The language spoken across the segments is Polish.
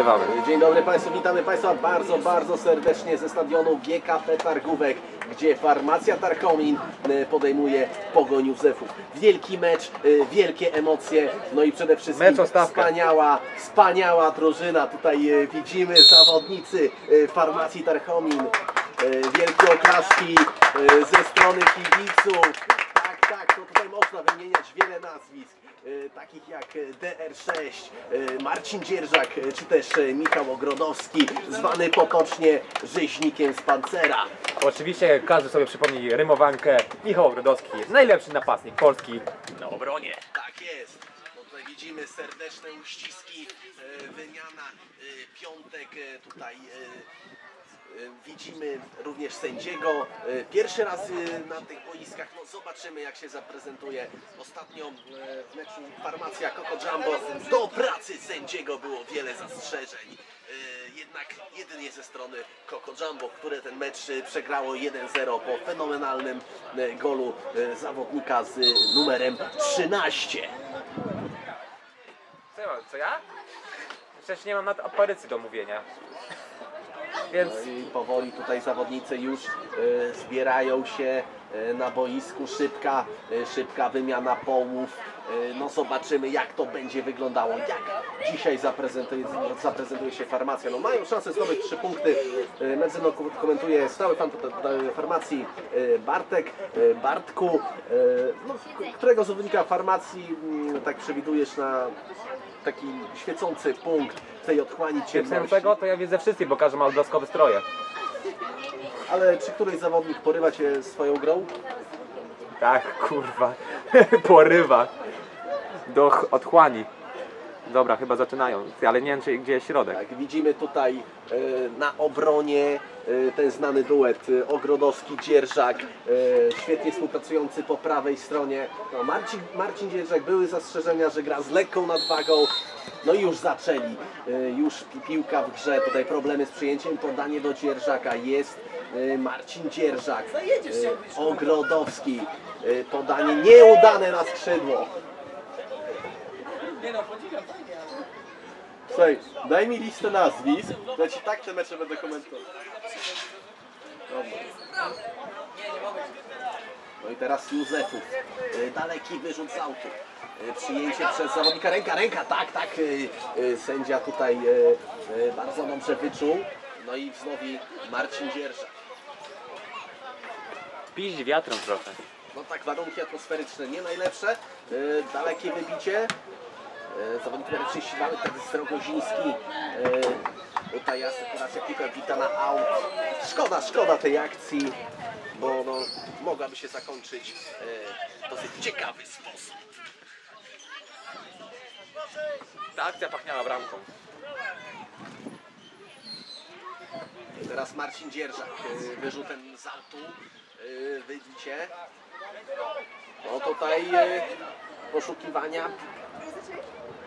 Śpiewamy. Dzień dobry Państwu, witamy Państwa bardzo, bardzo serdecznie ze stadionu GKP Targówek, gdzie farmacja Tarchomin e, podejmuje pogoń Józefów. Wielki mecz, e, wielkie emocje, no i przede wszystkim wspaniała, wspaniała drużyna. Tutaj e, widzimy zawodnicy farmacji Tarchomin. E, Wielkie oklaski ze strony kibiców. Tak, tak, to tutaj można wymieniać wiele nazwisk, takich jak e, DR6, e, Marcin Dzierżak, e, czy też e, Michał Ogrodowski, zwany potocznie rzeźnikiem z Pancera. Oczywiście każdy sobie przypomni rymowankę. Michał Ogrodowski jest najlepszy napastnik Polski na obronie. Tak jest. Tutaj widzimy serdeczne uściski, e, wymiana, e, piątek e, tutaj. E, Widzimy również sędziego. E, Pierwszy raz na tych boiskach. No zobaczymy jak się zaprezentuje. Ostatnio e, w meczu Farmacja Coco Jumbo do pracy sędziego było wiele zastrzeżeń. Jednak jedynie ze strony Coco Jumbo, które ten mecz przegrało 1-0 po fenomenalnym golu zawodnika z numerem 13. Co ja? Co ja? Przecież nie mam nad aparycy do mówienia. Więc No i powoli tutaj zawodnicy już e, zbierają się e, na boisku. Szybka, e, szybka wymiana połów. No zobaczymy jak to będzie wyglądało. Jak dzisiaj zaprezentuje, zaprezentuje się farmacja. No mają szansę zdobyć trzy punkty. Mecz ze mną ko- komentuje stały fan farmacji Bartek. Bartku, no, którego zawodnika farmacji mm, tak przewidujesz na taki świecący punkt w tej otchłani ciemności? pierwszego to ja widzę wszystkich, bo każdy ma odblaskowe stroje. Ale czy któryś zawodnik porywa Cię swoją grą? Tak, kurwa. Porywa. Do ch- otchłani. Dobra, chyba zaczynają, ale nie wiem czy gdzie jest środek. Tak, widzimy tutaj e, na obronie e, ten znany duet e, Ogrodowski-Dzierżak, e, świetnie współpracujący po prawej stronie. No, Marcin, Marcin Dzierżak, były zastrzeżenia, że gra z lekką nadwagą. No i już zaczęli, e, już pi- piłka w grze, tutaj problemy z przyjęciem, podanie do Dzierżaka jest e, Marcin Dzierżak, e, Ogrodowski, e, podanie nieudane na skrzydło. Słuchaj, daj mi listę nazwisk, to ja ci tak te mecze będę komentował. Dobra. No i teraz Józefów. Y, Daleki wyrzut z autu. Y, Przyjęcie przez zawodnika. Ręka, ręka, tak, tak. y, Sędzia tutaj bardzo dobrze wyczuł. No i wznowi Marcin Dzierżak. Piść wiatrem trochę. No tak, warunki atmosferyczne nie najlepsze. Dalekie wybicie. Y, Zawodnik numer 32, tak jest Rogoziński. Y, Tutaj asekuracja piłka wita na aut. Szkoda, szkoda tej akcji, bo no, mogłaby się zakończyć y, w dosyć ciekawy sposób. Ta akcja pachniała bramką. Teraz Marcin Dzierżak y, wyrzutem z autu. Wybicie. No tutaj poszukiwania.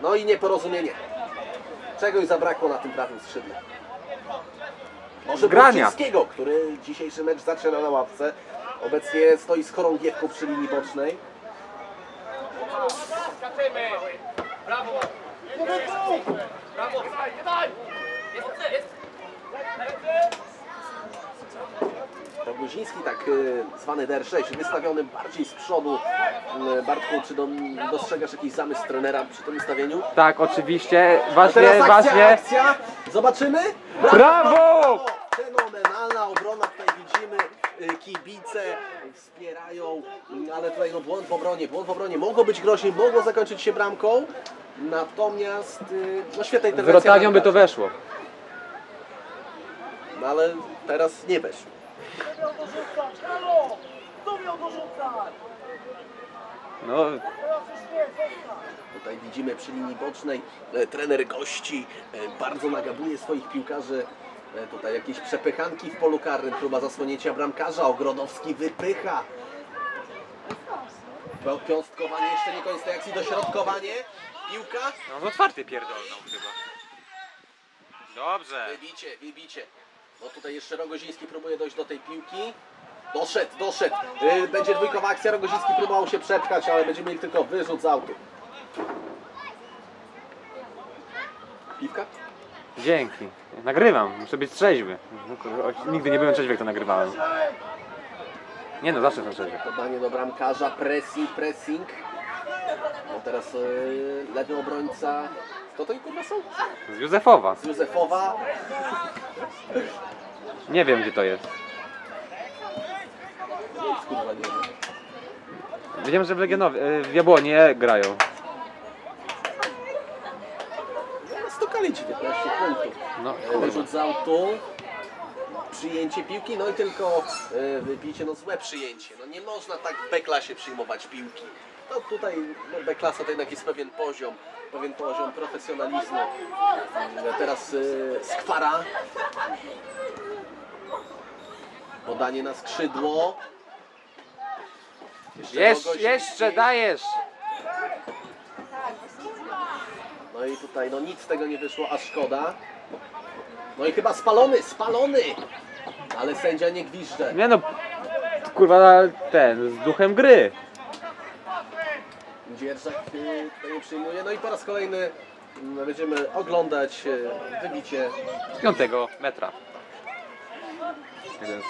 No i nieporozumienie. Czegoś zabrakło na tym prawym skrzydle. Może Grania. Który dzisiejszy mecz zaczyna na ławce. Obecnie stoi z chorągiewką przy linii bocznej. Skaczemy! Brawo! Brawo! Nie jest! Roguziński, tak y, zwany DR6, wystawiony bardziej z przodu. Y, Bartku, czy do, dostrzegasz jakiś zamysł trenera przy tym ustawieniu? Tak, oczywiście. A Ważnie, teraz akcja, ważnie. akcja! Zobaczymy! Brawo! Fenomenalna obrona, tutaj widzimy y, kibice wspierają, y, ale tutaj no błąd w obronie, błąd w obronie. Mogło być groźnie, mogło zakończyć się bramką, natomiast no świetna Z interwencja. rotanią by to weszło. No ale teraz nie weszło. Umiał dorzucać! Halo! Kto miał dorzucać? No, Teraz już nie! Tutaj widzimy przy linii bocznej e, trener gości e, bardzo nagabuje swoich piłkarzy. E, tutaj jakieś przepychanki w polu karnym, próba zasłonięcia bramkarza. Ogrodowski wypycha. Pe- Piąstkowanie, jeszcze nie koniec tej akcji, dośrodkowanie. Piłka. no otwarty pierdolną chyba. Dobrze. Wybicie, wybicie. No tutaj jeszcze Rogoziński próbuje dojść do tej piłki. Doszedł, doszedł. Y, Będzie dwójkowa akcja. Rogoziński próbował się przepchać, ale będziemy mieli tylko wyrzut z autu. Piwka? Dzięki. Nagrywam, muszę być trzeźwy. No, Nigdy nie byłem trzeźwy, jak to nagrywałem. Nie no, zawsze jestem trzeźwy. Podanie do bramkarza, pressing, pressing. No teraz yy, lewy obrońca. Kto to i kurwa są? Z Józefowa. Z Józefowa. Nie wiem, gdzie to jest. Nic kurwa nie wiem. Wiedziałem, że w Legionowie, e, w Jabłonie grają. Stukali ci 15 punktów. No, E, kurwa. Wyrzut z autu. Przyjęcie piłki, no i tylko e, wybicie, no złe przyjęcie. No nie można tak w B-klasie przyjmować piłki. No tutaj no, B-klasa to jednak jest pewien poziom, pewien poziom profesjonalizmu. E, Teraz e, skwara. Podanie na skrzydło. Jeszcze Jesz, jeszcze dajesz! No i tutaj no nic z tego nie wyszło, a szkoda. No i chyba spalony, spalony! Ale sędzia nie gwizdże. Nie no, kurwa ten, z duchem gry. Dzierżak tutaj nie przyjmuje. No i po raz kolejny mm, będziemy oglądać y, wybicie. Z piątego metra. Jeden.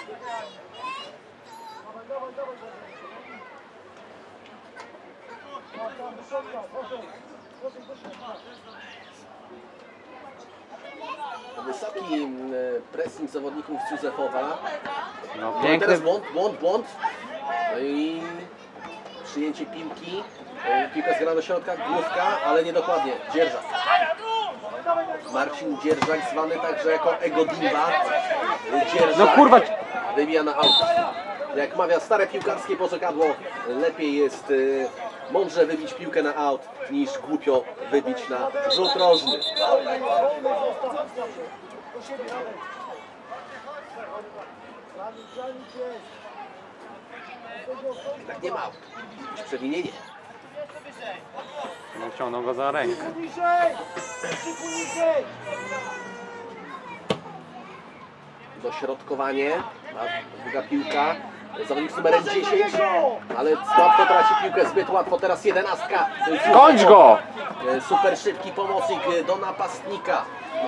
Wysoki mm, pressing zawodników Józefowa. No No piękny. teraz błąd, błąd, błąd. No i przyjęcie piłki. Piłka zgrana do środka, główka, ale niedokładnie. Dzierżak. Marcin Dzierżak, zwany także jako Ego Diva. Dzierżak No kurwa, wybija na aut. Jak mawia stare piłkarskie pożekadło, lepiej jest y, mądrze wybić piłkę na aut, niż głupio wybić na rzut rożny. Tak nie ma aut. Przewinienie. No, ciągnął go za rękę. Dośrodkowanie, druga piłka, zawodnik z numerem 10, ale łatwo traci piłkę, zbyt łatwo, teraz jedenastka. Kończ go! E, Super szybki pomocnik e, do napastnika.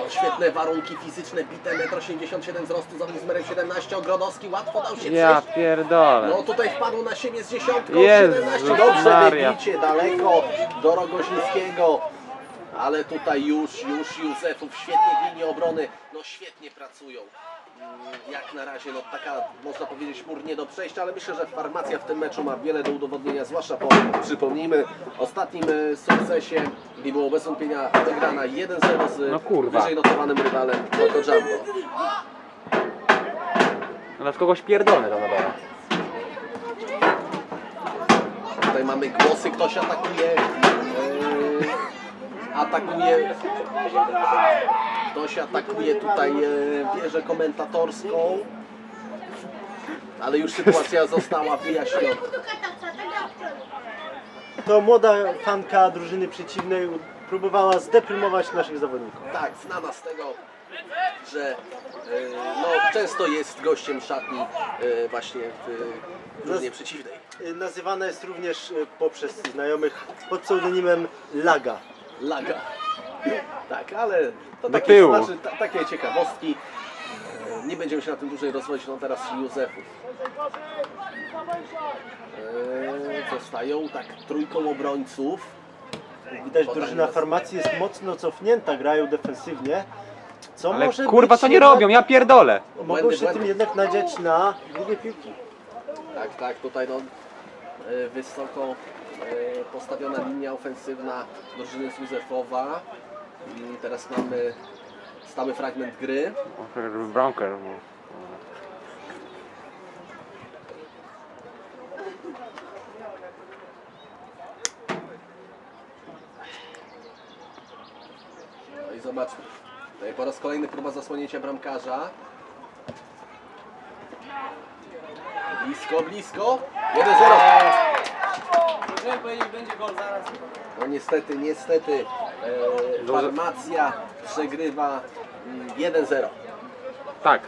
Świetne warunki fizyczne, bite 1,87 m wzrostu, zawodnik z numerem 17, Ogrodowski, łatwo dał się Ja przejść. pierdolę. No tutaj wpadł na siebie z dziesiątką, Jezus 17, dobrze Maria. wybicie, daleko do Rogozińskiego. Ale tutaj już, już Józefów świetnie w linii obrony, no świetnie pracują. Jak na razie, no taka, można powiedzieć, mur nie do przejścia, ale myślę, że farmacja w tym meczu ma wiele do udowodnienia, zwłaszcza po, przypomnijmy, ostatnim e, sukcesie i było bez wątpienia wygrana 1-0 z No kurwa. wyżej notowanym rywalem Coco Jumbo. No w kogoś pierdolę na dole. Tutaj mamy głosy, ktoś atakuje. Atakuje. Ktoś atakuje tutaj yy, wieżę komentatorską. Ale już sytuacja została wyjaśniona. To młoda fanka drużyny przeciwnej próbowała zdeprymować naszych zawodników. Tak, znana z tego, że yy, no, często jest gościem szatni yy, właśnie w drużynie przeciwnej. Nazywana jest również poprzez znajomych pod pseudonimem Laga. Laga. Tak, ale to Do takie, tyłu. znaczy, ta, takie ciekawostki. E, Nie będziemy się na tym dłużej rozwodzić, no teraz Józefów. E, Zostają tak trójką obrońców. Widać, Podanie drużyna na- farmacji jest mocno cofnięta, grają defensywnie. Co Ale może kurwa być co nie jednak- robią, ja pierdolę. Mogą Błędy, się błędy. tym jednak nadziać na długie piłki. Tak, tak, tutaj no, e, wysoko postawiona linia ofensywna drużyny z Józefowa. I teraz mamy stały fragment gry. Bronker. No i zobaczmy. Tutaj po raz kolejny próba zasłonięcia bramkarza. Blisko, blisko. 1-0. No niestety, niestety e, farmacja przegrywa mm, 1-0. Tak.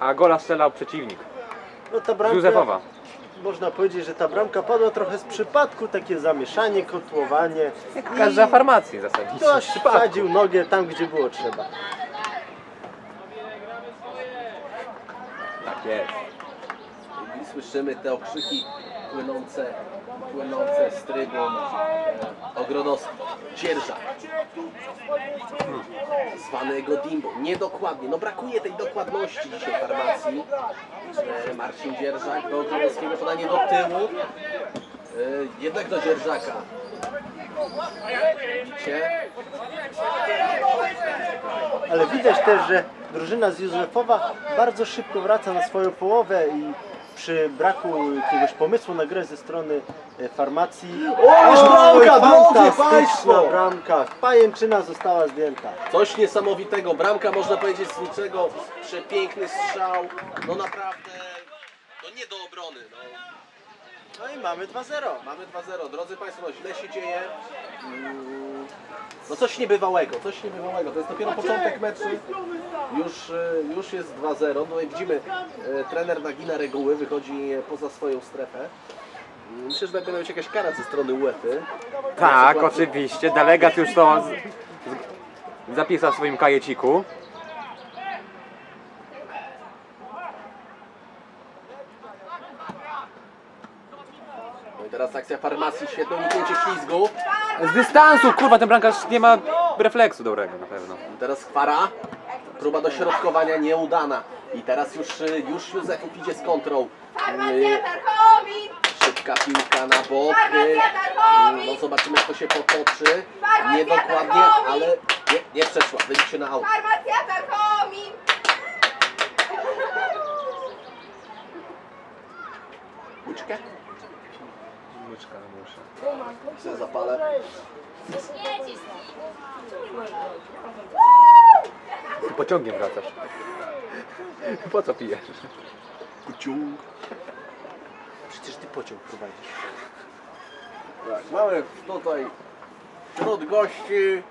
A gola strzelał przeciwnik. No ta bramka Józefowa. można powiedzieć, że ta bramka padła trochę z przypadku, takie zamieszanie, kotłowanie. Każda farmacja zasadniczo. Ktoś wsadził nogę tam, gdzie było trzeba. Tak jest. I słyszymy te okrzyki płynące, płynące z trybun e, ogrodowskich. Dzierżak, zwanego Dimbo. Niedokładnie, no brakuje tej dokładności dzisiaj farmacji. Marcin Dzierżak do ogrodowskiego podanie do tyłu. E, Jednak do Dzierżaka. Widzicie? Ale widać też, że drużyna z Józefowa bardzo szybko wraca na swoją połowę i przy braku jakiegoś pomysłu na grę ze strony e, farmacji. O, już bramka, drodzy państwo! bramka. Pajęczyna została zdjęta. Coś niesamowitego. Bramka można powiedzieć z niczego. Przepiękny strzał. No naprawdę, no nie do obrony. No. No i mamy 2-0. Mamy 2-0. Drodzy Państwo, no źle się dzieje. No coś niebywałego, coś niebywałego. To jest dopiero początek meczu. Już, e, już jest 2-0. No i widzimy, e, trener nagina reguły, wychodzi poza swoją strefę. Myślę, że będzie być jakaś kara ze strony UEFA. Tak, oczywiście. Delegat już to z, zapisał w swoim kajeciku. Teraz akcja farmacji, świetne uniknięcie ślizgu. Z dystansu, kurwa, ten bramkarz nie ma refleksu dobrego na pewno. Teraz Kwara. Próba dośrodkowania nieudana. I teraz już, już Józefów idzie z kontrą. Farmacja Tarchowicz! Szybka piłka na bok. No zobaczymy jak to się potoczy. Niedokładnie, ale nie, nie przeszła. Wyjdzie na aut. Farmacja Tarchowicz! Łyczkę? Łyczka muszę. Sobie zapalę. Ty pociągiem wracasz. Po co pijesz? Kuciung. Przecież ty pociąg prowadzisz. Tak, mamy tutaj wśród gości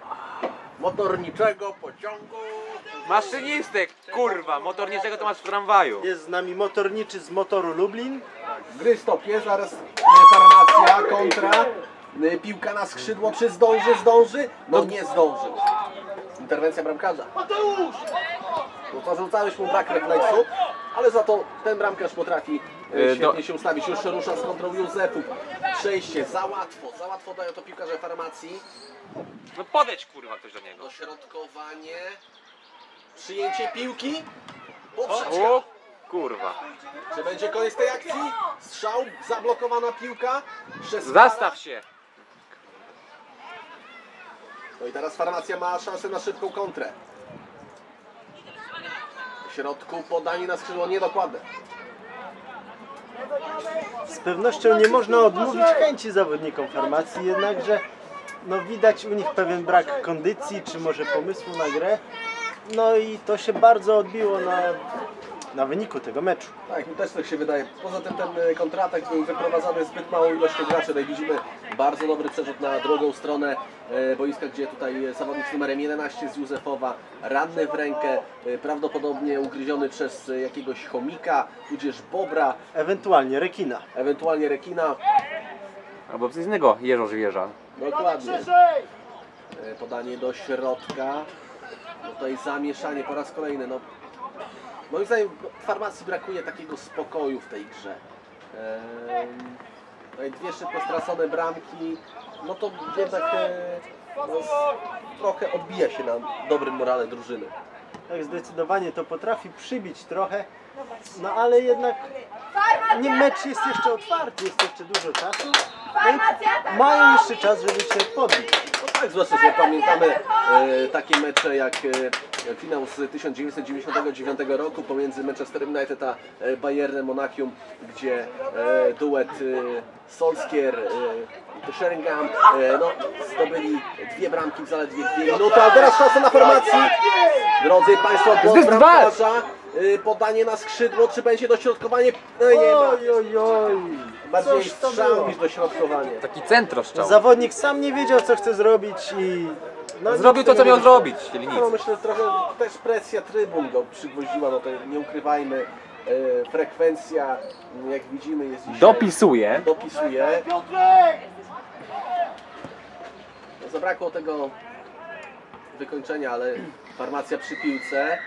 motorniczego pociągu. Maszynistek, kurwa, motorniczego to masz w tramwaju. Jest z nami motorniczy z motoru Lublin. Gry stopie, zaraz farmacja, kontra. E, Piłka na skrzydło, czy zdąży, zdąży? No nie zdążył. Interwencja bramkarza. No to rzucałeś mu brak refleksu, ale za to ten bramkarz potrafi świetnie do- się ustawić. Już rusza z kontrą Józefów. Przejście, za łatwo, za łatwo dają to piłkarze farmacji. No podejdź kurwa ktoś do niego. Dośrodkowanie, przyjęcie piłki. Poprzeczka. O kurwa. Czy będzie koniec tej akcji? Strzał, zablokowana piłka. Przez Zastaw się. No i teraz farmacja ma szansę na szybką kontrę. W środku podanie na skrzydło niedokładne. Z pewnością nie można odmówić chęci zawodnikom farmacji, jednakże no, widać u nich pewien brak kondycji, czy może pomysłu na grę. No i to się bardzo odbiło na, na wyniku tego meczu. Tak, mi też tak się wydaje. Poza tym ten e, kontratak był wyprowadzany zbyt małą ilością graczy. Tutaj widzimy bardzo dobry przerzut na drugą stronę e, boiska, gdzie tutaj e, zawodnik z numerem 11 z Józefowa, ranny w rękę, prawdopodobnie ugryziony przez jakiegoś chomika, tudzież bobra, Ewentualnie rekina. ewentualnie rekina. Albo coś innego, jeżo żwierza. Dokładnie. Podanie do środka. No Tutaj zamieszanie po raz kolejny. No, moim zdaniem no, farmacji brakuje takiego spokoju w tej grze. Tutaj dwie szybko stracone bramki. No to jednak e, no, trochę odbija się na dobrym morale drużyny. Tak zdecydowanie to potrafi przybić trochę, no ale jednak nie, mecz jest jeszcze otwarty, jest jeszcze dużo czasu. Farmacja Mają jeszcze czas, żeby się podbić. No tak, zwłaszcza, że pamiętamy e, takie mecze jak e, finał z 1999 roku pomiędzy Manchester United a e, Bayernem Monachium, gdzie e, duet e, Solskjaer, e, Sheringham e, no, zdobyli dwie bramki w zaledwie dwie minuty, a teraz szansa na formacji. Drodzy Państwo, błąd bramkarza, e, podanie na skrzydło, czy będzie dośrodkowanie? No nie. Oj, oj, oj. Bardziej Coś to strzał było. niż dośrodkowanie. Taki centro strzał. Zawodnik sam nie wiedział, co chce zrobić i... No, Zrobił nic to, co miał zrobić, czyli nic. No myślę, że trochę też presja trybun go przygwoździła, no to nie ukrywajmy. E, Frekwencja, jak widzimy, jest dzisiaj... Dopisuje. Dopisuje. Piotrek! Zabrakło tego wykończenia, ale farmacja przy piłce.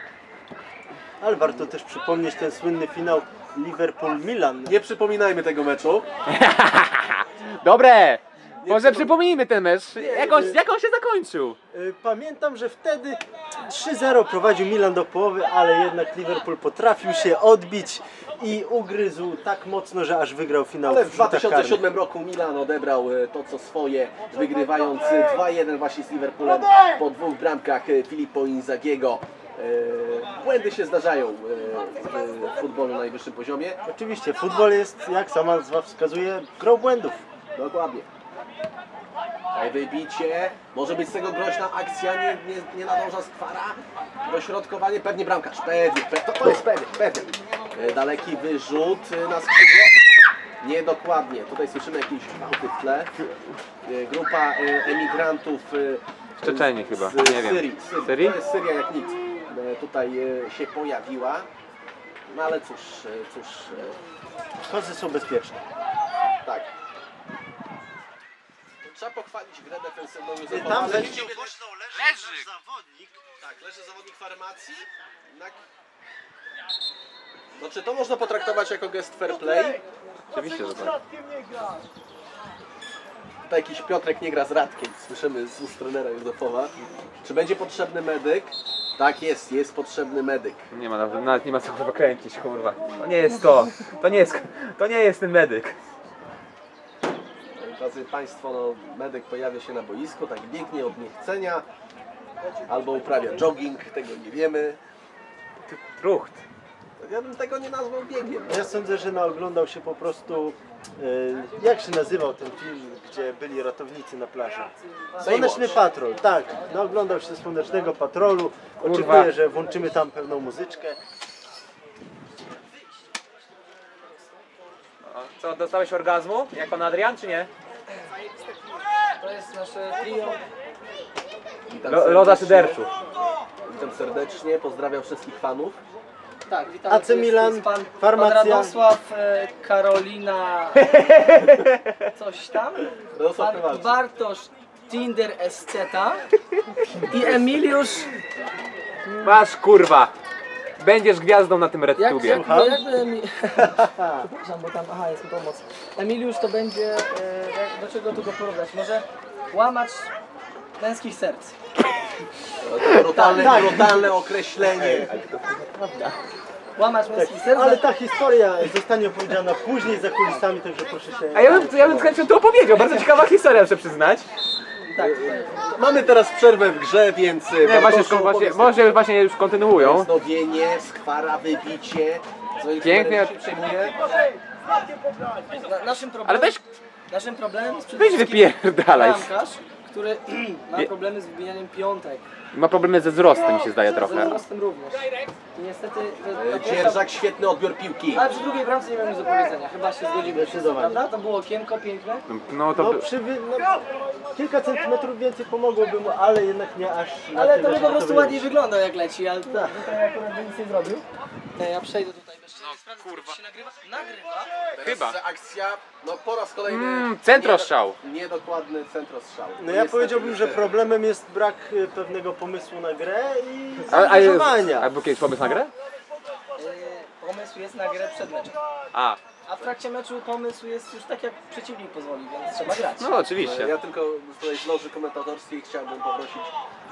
Ale warto też przypomnieć ten słynny finał Liverpool-Milan. Nie przypominajmy tego meczu. Dobre! Może przypom- przypomnijmy ten mecz. Jak on, jak on się zakończył? Y, Pamiętam, że wtedy 3-0 prowadził Milan do połowy, ale jednak Liverpool potrafił się odbić i ugryzł tak mocno, że aż wygrał finał Ale w rzutach karnych. 2007 roku Milan odebrał e, to co swoje, wygrywając e, 2-1 właśnie z Liverpoolem po dwóch bramkach e, Filippo Inzagiego. E, Błędy się zdarzają e, w futbolu na najwyższym poziomie. Oczywiście, futbol jest, jak sama nazwa wskazuje, grą błędów. Dokładnie. Tutaj wybicie, może być z tego groźna akcja, nie, nie, nie nadąża skwara. Dośrodkowanie, pewnie bramkarz, pewnie, pe, to, to jest pewnie, pewnie. E, Daleki wyrzut e, na skrzydło. Niedokładnie, tutaj słyszymy jakieś gwałty w tle. E, Grupa emigrantów Z Czeczenii z- chyba, z nie wiem. Syrii, Syrii. Syrii? To jest Syria jak nic. Tutaj się pojawiła. No ale cóż, cóż, Kozy są bezpieczne. tak. Trzeba pochwalić grę defensywną Józefa. tam widzimy, Leży. Tak, leży zawodnik farmacji. Jednak... No czy to można potraktować jako gest fair play? Oczywiście, że tak. Radkiem nie gra? Tutaj jakiś Piotrek nie gra z Radkiem, słyszymy z ust trenera Józefowa. Czy będzie potrzebny medyk? Tak jest, jest potrzebny medyk. Nie ma nawet, nawet nie ma co chyba kręcić, kurwa. To nie jest to. To nie jest, to nie jest ten medyk. Drodzy Państwo, no, medyk pojawia się na boisku, tak biegnie od niechcenia, albo uprawia jogging, tego nie wiemy. Trucht. Ja bym tego nie nazwał biegiem. Ja sądzę, że naoglądał się po prostu, y, jak się nazywał ten film, gdzie byli ratownicy na plaży? Słoneczny. Patrol, tak. Naoglądał się Słonecznego Patrolu. Oczekuję, że włączymy tam pewną muzyczkę. Co, dostałeś orgazmu? Jak pan Adrian, czy nie? To jest nasze trio. Witam Lo, loda serdecznie. szyderczu. Witam serdecznie, pozdrawiam wszystkich fanów. Tak, witam. AC Milan, pan, Farmacja. Pan Radosław, e, Karolina, coś tam. Radosław Pan Kowalczyk. Bartosz Tinder Esceta i Emiliusz. Masz kurwa. Będziesz gwiazdą na tym Jak, RedTubie. jak, no jakby Emi... Przepraszam, bo tam, aha, jest mi pomoc. Emiliusz to będzie, e, jak- do czego tu go porównać? Może łamacz męskich serc. To brutalne, Tak. brutalne określenie. Łamacz męskich serc. Ale ta historia zostanie opowiedziana później za kulisami, także proszę się... A ja bym, ja bym z chęcią to opowiedział. Bardzo ciekawa historia, muszę przyznać. Tak, Mamy teraz przerwę w grze, więc Nie, właśnie, sko- właśnie, może właśnie już kontynuują. Wznowienie, skwara, wybicie. Pięknie. się przejmuje? Na, naszym Ale problemem, weź, naszym problemem jest przede weź wszystkim wypierdalaj. bramkarz, który ma problemy z wybijaniem piątek. Ma problemy ze wzrostem, mi się zdaje Ze trochę. wzrostem również. I niestety... to- to pierwsza- Dzierżak, świetny odbiór piłki. Ale przy drugiej bramce nie mam nic do powiedzenia. Chyba się zgodzimy prawda? To było okienko piękne. No to No, przy, no, kilka centymetrów więcej pomogłoby mu, ale jednak nie aż Ale tyle, to by po prostu ładniej wyglądał jak leci, ale tutaj akurat by nic nie zrobił. Nie, ja przejdę tutaj bez no, sprawdzę, kurwa. się nagrywa. Nagrywa. Chyba. Teraz akcja, no po raz kolejny... Mm, centrostrzał. Nie- Niedokładny centrostrzał. No ja powiedziałbym, że problemem jest brak y, pewnego pomysłu na grę i A, a, zaangażowania. a był kiedyś pomysł na grę? Yy, pomysł jest na grę przed meczem. A, A w trakcie meczu pomysł jest już tak jak przeciwnik pozwoli, więc trzeba grać. no oczywiście. Ja tylko tutaj z loży komentatorskiej chciałbym poprosić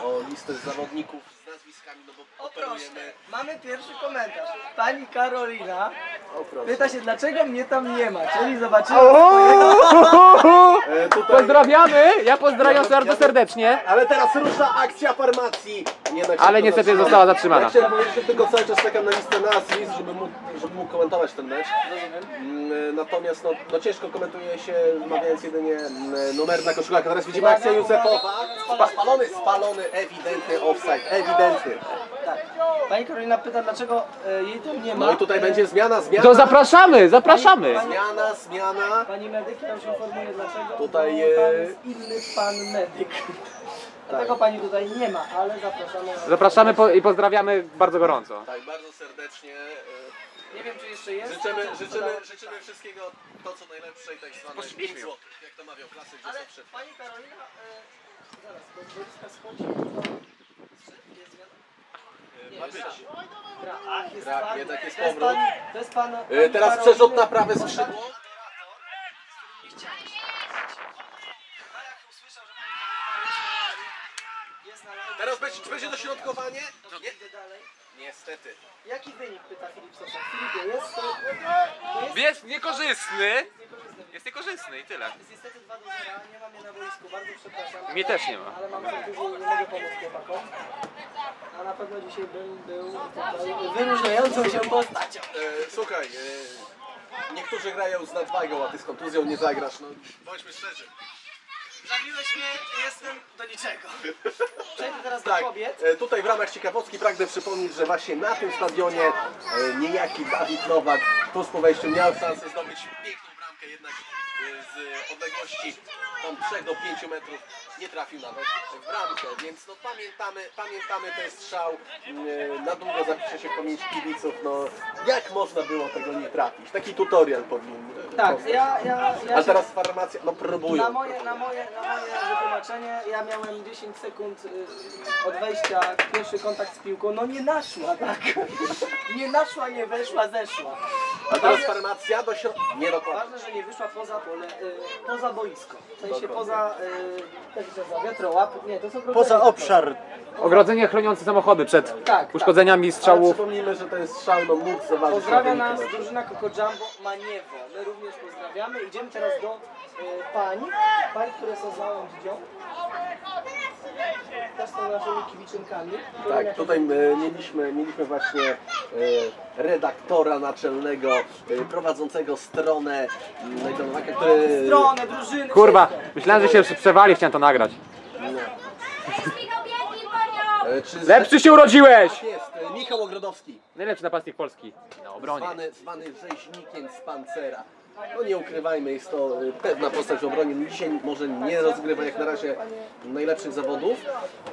o listę zawodników nazwiskami, no bo O proszę, operujemy... mamy pierwszy komentarz. Pani Karolina pyta się, dlaczego mnie tam nie ma, czyli zobaczymy. E, tutaj... Pozdrawiamy! Ja pozdrawiam bardzo serdecznie. Ale teraz rusza akcja farmacji. Nie da się Ale niestety zatrzymać. została zatrzymana. Ja chciałem powiedzieć, że tylko cały czas czekam na listę nazwisk, żeby mógł, żeby mógł komentować ten mecz. Mm, Natomiast no, no ciężko komentuje się, wmawiając jedynie mm, numer na koszulach. A teraz widzimy akcję Józefowa. Spa, spalony, spalony, ewidentny offside, ewidentny. Tak. Pani Karolina pyta, dlaczego e, jej tam nie ma. No i tutaj będzie zmiana, zmiana. To zapraszamy, zapraszamy. Zmiana, zmiana. Pani medyk, ja już informuję dlaczego. Tutaj, bo e, jest inny pan medyk. Dlatego pani tutaj nie ma, ale zapraszamy. Zapraszamy po, i pozdrawiamy bardzo gorąco. Tak, bardzo serdecznie. e, Nie wiem, czy jeszcze jest. Życzymy, życzymy, życzymy wszystkiego to, co najlepsze i tak zwane Poszliśmy 5 ją. złotych, jak to mawiał klasyk, że Ale przed. pani Karolina, e, zaraz, bo z boiska schodzi. to- Jest wiadomo. Nie, Ma jest być. tak. Ach, jest Tak, Teraz przerzut na prawe skrzydło. Teraz będzie, będzie dośrodkowanie? Nie. Niestety. Jaki wynik pyta Filip Sosa? Filipie, jest to, jest Jest niekorzystny. Jest niekorzystny i tyle. Jest niestety 2 do 0, nie ma mnie na boisku, bardzo przepraszam. Mnie też nie ma. Ale mam za dużo, nie mogę pomóc chłopakom. A na pewno dzisiaj bym był tutaj wyróżniającą się postacią. E, słuchaj, e, niektórzy grają z nadwagą, a ty z kontuzją nie zagrasz. No, bądźmy szczerzy. Zabiłeś mnie, jestem do niczego. Przejdźmy teraz do Tak, kobiet. e, tutaj w ramach ciekawostki pragnę przypomnieć, że właśnie na tym stadionie e, niejaki Dawid Nowak tuż po wejściu miał szansę zdobyć piękną bramkę, jednak e, z odległości tam 3 do 5 metrów nie trafił nawet w bramkę, więc no pamiętamy, pamiętamy ten strzał, e, na długo zapisze się w pamięć kibiców, no jak można było tego nie trafić? Taki tutorial powinien e, Tak, powstać. ja, ja, ja A się- teraz farmacja, no próbują. Na moje, na, moje, na moje wytłumaczenie, ja miałem 10 sekund y, od wejścia, pierwszy kontakt z piłką, no nie naszła, tak? Nie naszła, nie weszła, zeszła. A teraz farmacja do środka, nie dokładnie. Ważne, że nie wyszła poza pole, y, poza boisko. W sensie Dokładnie. poza, y, jak się nazywa, wiatrołap, nie, to są Poza obszar Ogrodzenie chroniące samochody przed Tak, uszkodzeniami Ale strzałów. przypomnijmy, że ten strzał no, mógł Pozdrawia na nas drużyna Coco Jumbo Maniewo. My również pozdrawiamy. Idziemy teraz do pań, pań, które są z małą dzidzią. Też są naszymi kibiczenkami. Tak, tutaj e, mieliśmy, mieliśmy właśnie e, redaktora naczelnego, prowadzącego stronę m, Nowaka, który... Stronę, drużyny, Kurwa, myślałem, że się przewali, chciałem to nagrać. Czy Lepszy się urodziłeś! Tak jest, Michał Ogrodowski, Najlepszy napastnik Polski. Na obronie. zwany, zwany rzeźnikiem z Pancera. No nie ukrywajmy, jest to e, pewna postać w obronie. Dzisiaj może nie rozgrywa jak na razie najlepszych zawodów,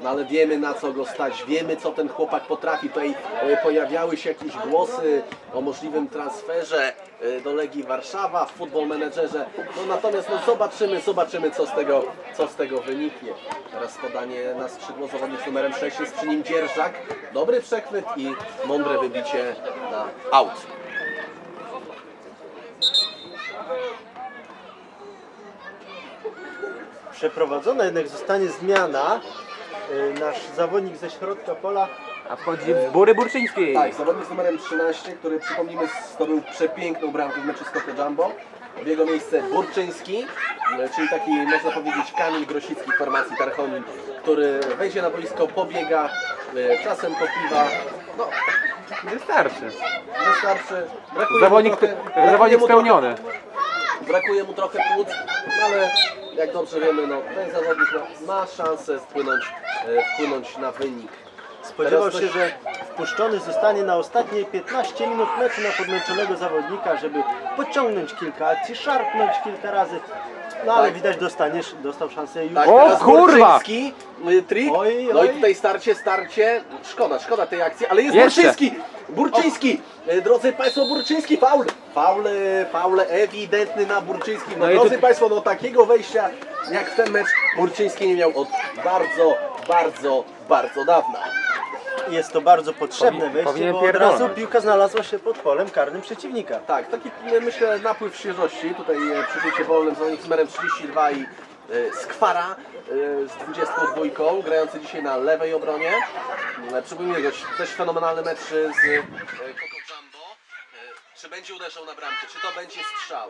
no ale wiemy na co go stać, wiemy co ten chłopak potrafi. Tutaj e, pojawiały się jakieś głosy o możliwym transferze e, do Legii Warszawa w Football Managerze. No natomiast no zobaczymy, zobaczymy co z tego, co z tego wyniknie. Teraz podanie na skrzydło zawodnik z numerem 6 jest przy nim Dzierżak. Dobry przechwyt i mądre wybicie na out. Przeprowadzona jednak zostanie zmiana. Y, Nasz zawodnik ze środka pola A wchodzi Bury Burczyński. Tak, zawodnik z numerem 13, który przypomnijmy zdobył przepiękną bramkę w meczu z Coco Jumbo. W jego miejsce Burczyński, e, czyli taki można powiedzieć Kamil Grosicki w formacji Tarchomin, który wejdzie na boisko, pobiega, e, czasem popiwa. No, Wystarczy. wystarczy. Brakuje Zawodnik, mu trochę, zawodnik brakuje mu spełniony. Trochę, brakuje mu trochę płuc, no ale jak dobrze wiemy, no, ten zawodnik no, ma szansę wpłynąć, e, wpłynąć na wynik. spodziewał Teraz się, że wpuszczony zostanie na ostatnie 15 minut meczu na podmęczonego zawodnika, żeby pociągnąć kilka akcji, szarpnąć kilka razy. No ale Tak. widać dostaniesz, dostał szansę już. Tak, O, teraz kurwa! Burczyński, trik. Oj, No i tutaj starcie, starcie. Szkoda, szkoda tej akcji, ale jest Jeszcze. Burczyński! Burczyński! Y, Drodzy Państwo, Burczyński, faul! Faul, y, faul ewidentny na Burczyńskim. No, No i drodzy tu- Państwo, no takiego wejścia jak w ten mecz Burczyński nie miał od bardzo, bardzo, bardzo dawna. Jest to bardzo potrzebne Powin- wejście, powinien bo od pierdolnąć. razu piłka znalazła się pod polem karnym przeciwnika. Tak, taki myślę napływ świeżości. Tutaj y, przy rzucie wolnym z numerem 32 i Skwara y, z 22, grający dzisiaj na lewej obronie. Y, Przypomnijmy go, też fenomenalny mecz z Coco Jumbo. Czy będzie uderzał na bramkę? Czy to będzie strzał?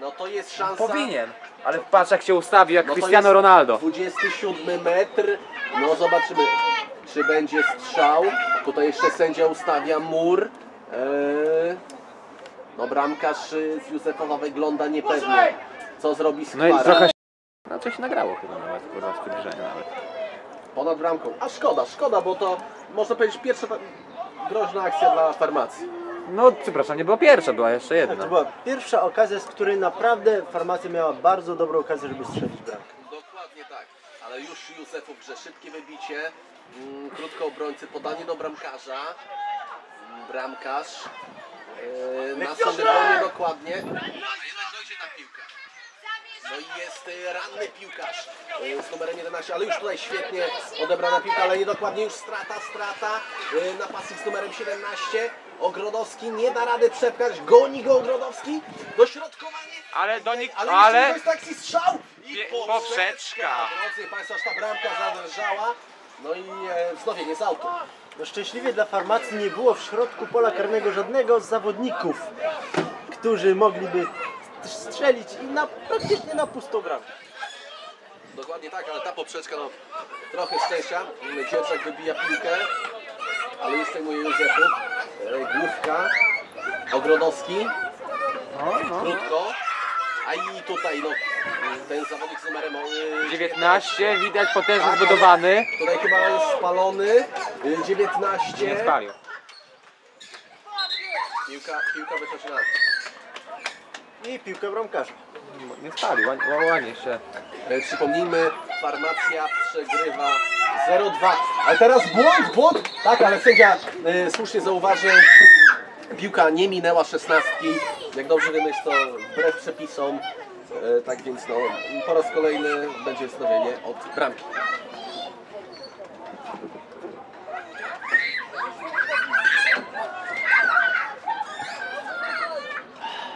No to jest szansa. Powinien. Ale patrz jak się ustawi, jak No Cristiano Ronaldo. 27 metr. No zobaczymy, czy będzie strzał. Tutaj jeszcze sędzia ustawia mur. Eee, no bramkarz z Józefowa wygląda niepewnie. Co zrobi Skwara? No coś nagrało chyba nawet, kurwa, z przybliżenia nawet. Ponad bramką. A szkoda, szkoda, bo to można powiedzieć pierwsza ta- groźna akcja dla farmacji. No przepraszam, nie była pierwsza, była jeszcze Tak, to jedna. była pierwsza okazja, z której naprawdę farmacja miała bardzo dobrą okazję, żeby strzelić bramkę. Dokładnie tak, ale już Józefów grze szybkie wybicie, mm, krótko obrońcy, podanie do bramkarza, Mm, bramkarz Yy, na Sanderonie dokładnie. A jednak dojdzie na piłkę. No i jest y, ranny piłkarz z numerem 11, ale już tutaj świetnie odebrana piłka, ale niedokładnie już strata, strata. Y, Napastnik z numerem 17. Ogrodowski nie da rady przepchać, goni go Ogrodowski. Dośrodkowanie. Ale do nich, Ale, ale... jest taki strzał i Pie- poprzeczka. poprzeczka. Drodzy Państwo, aż ta bramka zadrżała. No i e, wznowienie z autu. No szczęśliwie dla farmacji nie było w środku pola karnego żadnego z zawodników, którzy mogliby strzelić i na, praktycznie na pustą bramkę. Dokładnie tak, ale ta poprzeczka, no trochę szczęścia. Dzierżak wybija piłkę, ale już przejmuje Józefów. E, Główka, Ogrodowski, krótko. A i tutaj, no, ten zawodnik z numerem e, 19, widać potężnie zbudowany. Tutaj chyba jest spalony. E, 19. Nie spalił. Piłka, piłka wychodzi na. I piłkę bramkarza. Nie spalił, ładnie, ładnie jeszcze. E, Przypomnijmy, farmacja przegrywa 0-2. Ale teraz błąd, błąd! Tak, ale sędzia e, słusznie zauważył, piłka nie minęła szesnastki. Jak dobrze wiemy, jest to wbrew przepisom. E, tak więc no, po raz kolejny będzie wznowienie od bramki.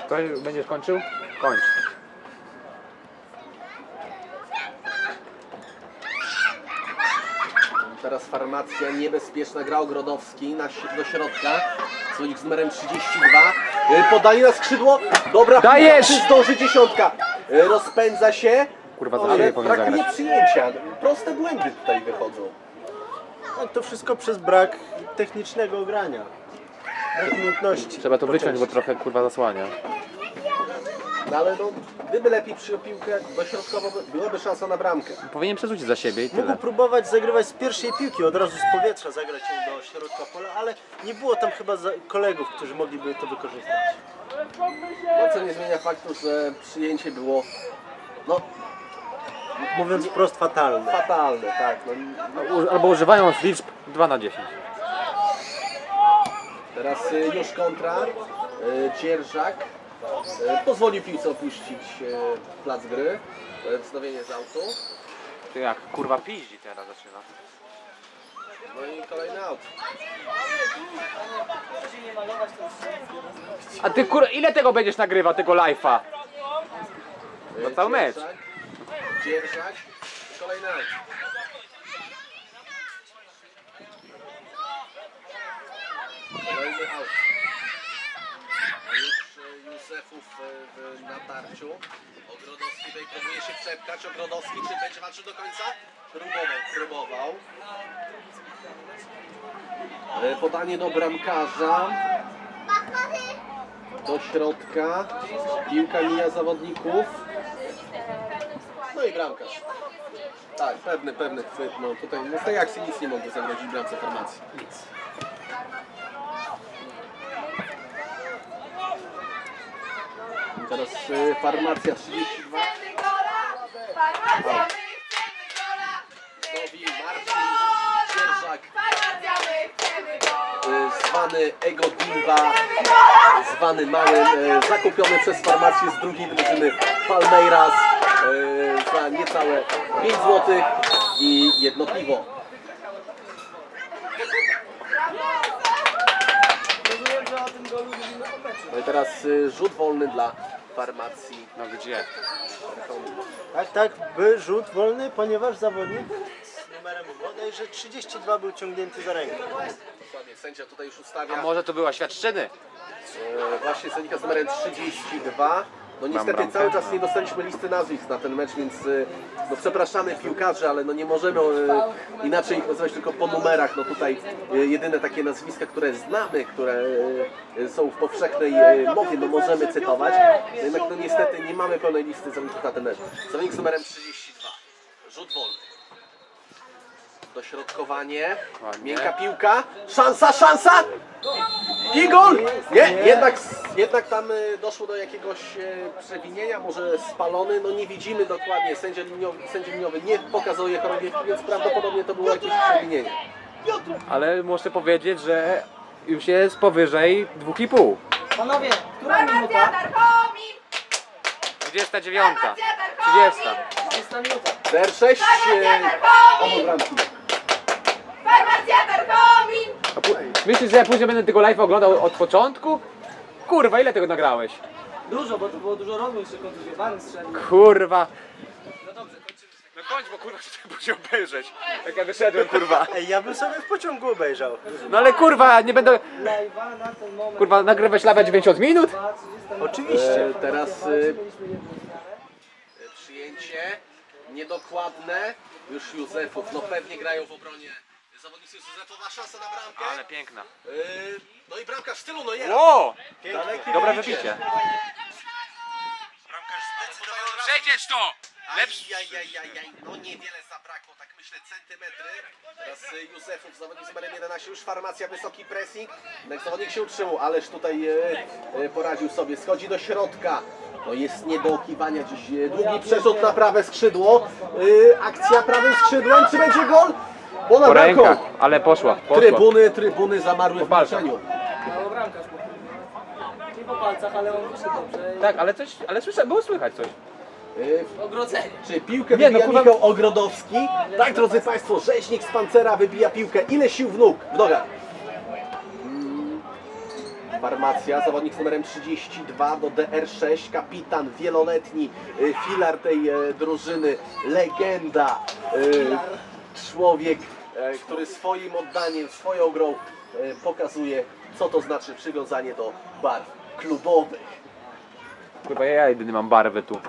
To będziesz kończył? Kończ. Teraz farmacja niebezpieczna, gra Ogrodowski na, do środka. Słonik z numerem 32. E, Podanie na skrzydło. Dobra, Dajesz! zdąży dziesiątka. E, Rozpędza się. Kurwa, za Ale powinien brakuje zagrać. przyjęcia. Proste błędy tutaj wychodzą. No, to wszystko przez brak technicznego grania. Umiejętności. Trzeba to wyciąć, bo trochę kurwa zasłania. No ale no, gdyby lepiej przyjął piłkę dośrodkowo, byłaby szansa na bramkę. Powinien przerzucić za siebie i Mógł tyle. próbować zagrywać z pierwszej piłki, od razu z powietrza zagrać ją do środka pola, ale nie było tam chyba za- kolegów, którzy mogliby to wykorzystać. No co nie zmienia faktu, że przyjęcie było no, Mówiąc wprost fatalne. fatalne, tak. No, U- Albo używają liczb 2 na 10. teraz y, już kontra. Y, Dzierżak y, pozwolił piłce opuścić plac gry. Y, Wznowienie z autu. Ty jak kurwa piździ teraz zaczyna. No i kolejny aut. A ty kur... ile tego będziesz nagrywał, tego live'a? No cały mecz. Dzierżak, Dzierżak. Kolejny aut. Kolejny aut. Już e, Józefów e, w natarciu. Ogrodowski tutaj próbuje się przepchać. Ogrodowski czy będzie walczył do końca? Próbował, próbował. E, Podanie do bramkarza. Do środka. Piłka mija zawodników. No i bramkarz. Tak, pewny, pewny chwyt. No tutaj no tej akcji nic nie mogło zagrozić bramce formacji. Nic. Teraz y, farmacja 32. Chcemy gola! Farmacja, my chcemy gola! Nowi Marcin Dzierżak, Farmacja, my chcemy gola! y, zwany Ego Dimba, zwany małym, y, zakupiony przez farmację z drugiej drużyny Palmeiras y, za niecałe 5 zł i jedno piwo. No i teraz y, rzut wolny dla farmacji. No gdzie? Tak, tak, by rzut wolny, ponieważ zawodnik z numerem bodajże 32 był ciągnięty za rękę. Dokładnie, sędzia tutaj już ustawia. A może to była świadczyny? E, właśnie sędzika z numerem 32. No niestety bramkę? cały czas nie dostaliśmy listy nazwisk na ten mecz, więc e, no przepraszamy piłkarzy, ale no nie możemy e, inaczej ich nazywać tylko po numerach. No tutaj e, jedyne takie nazwiska, które znamy, które są w powszechnej mowie, no możemy cytować. No jednak no niestety nie mamy pełnej listy zawodników na ten mecz. Zawodnik z numerem 32. Rzut wolny. Dośrodkowanie. Miękka piłka. Szansa, szansa! I gol! Nie, jednak, jednak tam y, doszło do jakiegoś e, przewinienia, może spalony, no nie widzimy dokładnie. Sędzia liniowy, sędzia liniowy nie pokazuje chorągiewki, więc prawdopodobnie to było jakieś przewinienie. Ale muszę powiedzieć, że już jest powyżej 2,5. Panowie, która minuta? Darchomin! 29. Farmacja 30. Darchomin! 30 minuta. DR6, e, Farmacja pu- Myślisz, że ja później będę tego live oglądał od początku? Kurwa, ile tego nagrałeś? Dużo, bo to było dużo rozmów, jeszcze kontuzjowany strzelił. Kurwa. No kończ, bo kurwa chcę później obejrzeć. Jak ja wyszedłem, kurwa. Ej, ja bym sobie w pociągu obejrzał. No ale kurwa, nie będę... Live'a na ten moment. Kurwa, nagrywać live'a 90 minut? 2, 30 minut. Oczywiście. E, teraz e, przyjęcie niedokładne. Już Józefów, no pewnie grają w obronie. Zawodnicy Józefowa, szansa na bramkę. Ale piękna. E, no i bramka w stylu, no jest. Ło! Dalekie Dobre wybicie. Przecież to! Lepszy. Ajajajajaj, no niewiele zabrakło, tak myślę, centymetry. Teraz y, Józefów, zawodnik z numerem 11, już farmacja, wysoki pressing. Jednak zawodnik się utrzymał, ależ tutaj e, e, poradził sobie. Schodzi do środka. No jest nie do okiwania dziś. e, Długi przerzut na prawe skrzydło. E, akcja prawym skrzydłem, czy będzie gol? Ponad Po bramką. rękach, ale poszła, poszła. Trybuny, trybuny zamarły w milczeniu. Mało bramkarz po Nie po palcach, ale on wyszedł dobrze. Tak, ale coś, ale słyszę, było słychać coś. E, Ogrodzenie. Czy piłkę Nie, no, wybija kurwa- Michał Ogrodowski? Tak, drodzy Państwo, rzeźnik z pancera wybija piłkę. Ile sił w nóg? W nogach. Mm, Farmacja, zawodnik z numerem 32 do DR6, kapitan wieloletni, y, filar tej e, drużyny, legenda, y, człowiek, e, który swoim oddaniem, swoją grą e, pokazuje, co to znaczy przywiązanie do barw klubowych. Kurwa, ja jedyny mam barwę tu.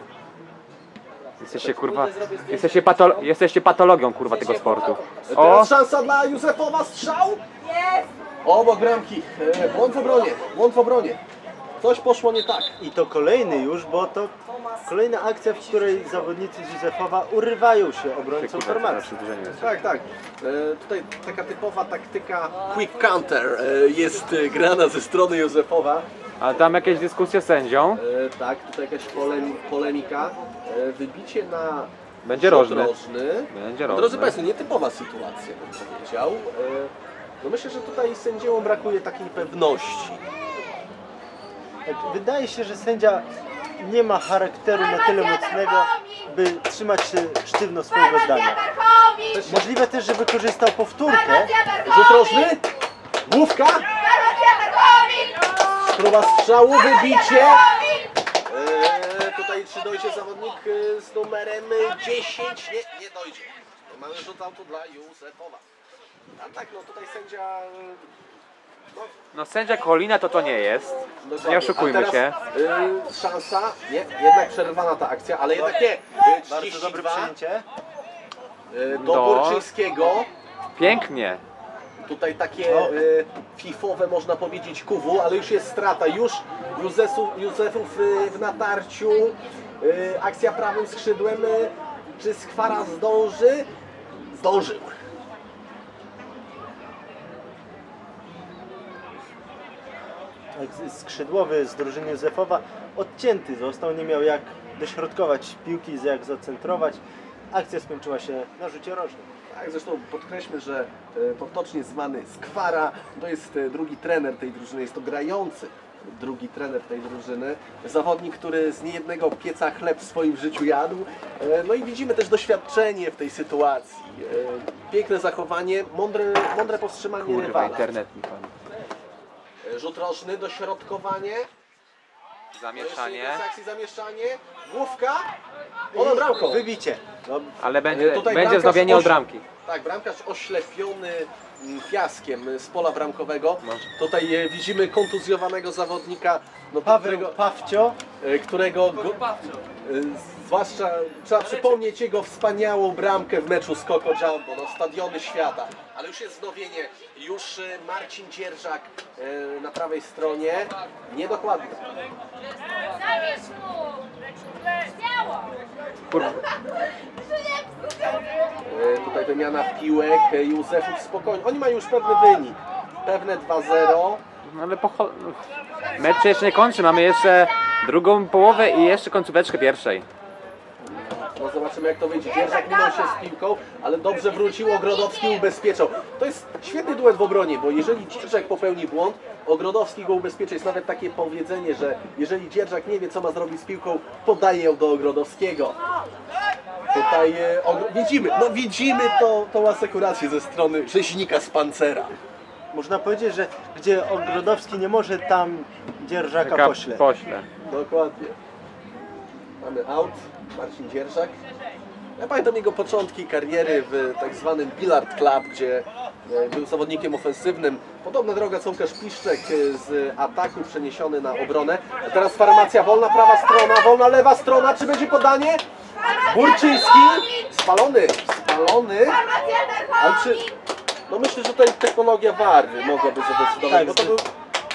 Jesteście kurwa, jesteście, patolo jesteście patologią kurwa tego sportu. O, Teraz szansa dla Józefowa, strzał! Jest! Obok bramki, e, błąd w obronie, błąd w obronie. Coś poszło nie tak. I to kolejny już, bo to kolejna akcja, w której zawodnicy z Józefowa urywają się obrońcom formacji. Tak, tak. E, tutaj taka typowa taktyka quick counter e, jest e, grana ze strony Józefowa. A tam jakieś dyskusje z sędzią? E, tak, tutaj jakaś polemi polemika. E, wybicie na Będzie rożny. rożny. Będzie Drodzy rożny. Państwo, nietypowa sytuacja bym powiedział. E, no myślę, że tutaj sędziom brakuje takiej pewności. Wydaje się, że sędzia nie ma charakteru na tyle mocnego, by trzymać się sztywno swojego zdania. Możliwe też, że wykorzystał powtórkę. Rzut rożny, główka, próba strzału, wybicie. Eee, tutaj czy dojdzie zawodnik e, z numerem 10? Nie, nie dojdzie. Mamy rzut autu dla Józefowa. A tak, no tutaj sędzia... No, No sędzia Kolina to to nie jest. dokładnie. Nie oszukujmy A się. e, szansa, nie, jednak przerwana ta akcja, ale jednak nie. E, Bardzo dobre 32 przyjęcie. e, do No. Burczyńskiego. Pięknie. Tutaj takie e, fifowe można powiedzieć kuwu, ale już jest strata. Już Józefu, Józefów e, w natarciu. E, akcja prawym skrzydłem. E, czy Skwara zdąży? Zdążył. Skrzydłowy z drużyny Józefowa odcięty został, nie miał jak dośrodkować piłki, jak zacentrować. Akcja skończyła się na rzucie rożnym. Tak, zresztą podkreślmy, że e, potocznie zwany Skwara to jest e, drugi trener tej drużyny, jest to grający drugi trener tej drużyny. Zawodnik, który z niejednego pieca chleb w swoim życiu jadł. E, No i widzimy też doświadczenie w tej sytuacji. Piękne zachowanie, mądre, mądre powstrzymanie Kurwa, rywala. internet mi pan. E, Rzut roczny, dośrodkowanie. Zamieszanie. Akcji zamieszanie. Główka. Ona bramką. Wybicie. No, Ale będzie, Tutaj będzie bramkarz od bramki. Tak, bramkarz oślepiony mm, piaskiem z pola bramkowego. No. Tutaj e, widzimy kontuzjowanego zawodnika, no, Paweł którego, Pawcio e, którego go, e, zwłaszcza trzeba przypomnieć jego wspaniałą bramkę w meczu z Coco Jumbo, no, stadiony świata. Ale już jest wznowienie, już e, Marcin Dzierżak e, na prawej stronie, niedokładnie. Zabierz mu! E, Tutaj wymiana piłek, Józefów spokojnie, oni mają już pewny wynik, pewne 2-0. No ale po cho- no. Mecz jeszcze nie kończy, mamy jeszcze drugą połowę i jeszcze końcóweczkę pierwszej. No zobaczymy jak to wyjdzie. Dzierżak minął się z piłką, ale dobrze wrócił, Ogrodowski ubezpieczał. To jest świetny duet w obronie, bo jeżeli Dzierżak popełni błąd, Ogrodowski go ubezpieczy. Jest nawet takie powiedzenie, że jeżeli Dzierżak nie wie co ma zrobić z piłką, podaje ją do Ogrodowskiego. Tutaj e, widzimy, no widzimy to, tą asekurację ze strony rzeźnika z pancera. Można powiedzieć, że gdzie Ogrodowski nie może, tam dzierżaka Taka pośle. pośle. Dokładnie. Mamy out, Marcin Dzierżak. Ja pamiętam jego początki kariery w tak zwanym Billard Club, gdzie e, był zawodnikiem ofensywnym. Podobna droga co Łukasz Piszczek e, z ataku przeniesiony na obronę. A teraz farmacja wolna prawa strona, wolna lewa strona. Czy będzie podanie? Burczyński spalony, spalony. Ale czy... No myślę, że tutaj technologia VAR mogłaby zadecydować, Tak, bo to był...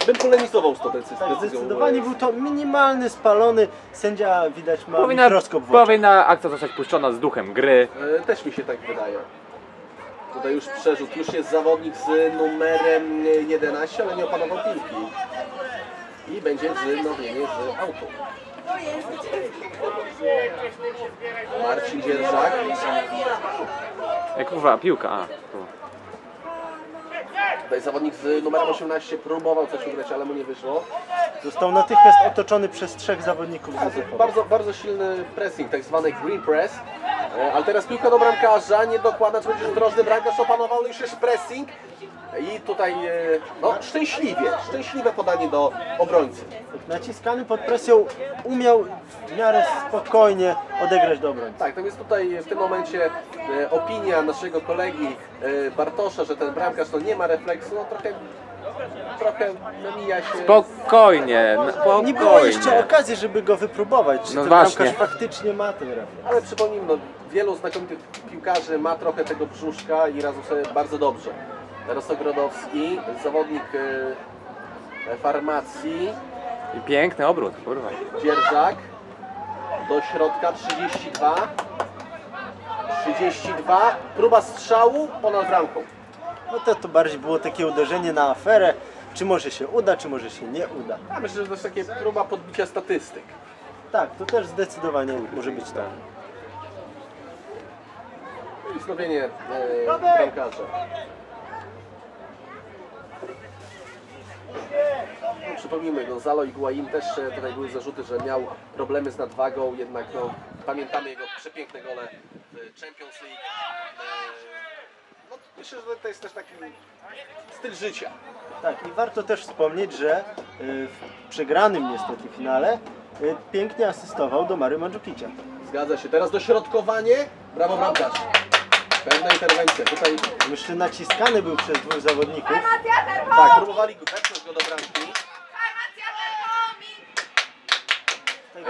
Bym polemizował z tą decyzją. Tak, zdecydowanie był to minimalny, spalony. Sędzia widać ma Powinna, mikroskop w oczach. powinna akcja zostać puszczona z duchem gry. E, Też mi się tak wydaje. Tutaj już przerzut, już jest zawodnik z numerem 11, ale nie opanował piłki. I będzie wznowienie z autu. Marcin Dzierżak. Ej, kurwa, piłka. A, tu. Tutaj zawodnik z numerem 18 próbował coś ugrać, ale mu nie wyszło. Został natychmiast otoczony przez trzech zawodników to zespołu. bardzo, bardzo silny pressing, tak zwany green press. E, Ale teraz piłka do bramkarza, nie dokładna, czy będzie drożny bramkarz opanował, już jest pressing. I tutaj, e, no szczęśliwie, szczęśliwe podanie do obrońcy. Naciskany pod presją umiał w miarę spokojnie odegrać do obrońcy. Tak, tam jest tutaj w tym momencie e, opinia naszego kolegi Bartosza, że ten bramkarz no, nie ma refleksu, no trochę, trochę mija się. Spokojnie, no, spokojnie. Nie było jeszcze okazji, żeby go wypróbować, czy No ten właśnie. bramkarz faktycznie ma ten refleks. Ale przypomnijmy, no, wielu znakomitych piłkarzy ma trochę tego brzuszka i radzą sobie bardzo dobrze. Teraz Ogrodowski, zawodnik e, farmacji, I piękny obrót, kurwa. Dzierżak do środka 32. 32, próba strzału ponad bramką. No to, to bardziej było takie uderzenie na aferę, czy może się uda, czy może się nie uda. Ja myślę, że to jest takie próba podbicia statystyk. Tak, to też zdecydowanie może być tak. I wznowienie e, bramkarza. No, przypomnijmy, Gonzalo i Guain też e, tutaj były zarzuty, że miał problemy z nadwagą, jednak no, pamiętamy jego przepiękne gole w Champions League. Myślę, że to jest też taki styl życia. Tak, i warto też wspomnieć, że y, w przegranym niestety finale y, pięknie asystował do Mary Mandzukicia. Zgadza się. Teraz dośrodkowanie. Brawo bramkarz. Pewna interwencja. Tutaj Jeszcze naciskany był przez dwóch zawodników. Tak, próbowali go wepchnąć go do bramki.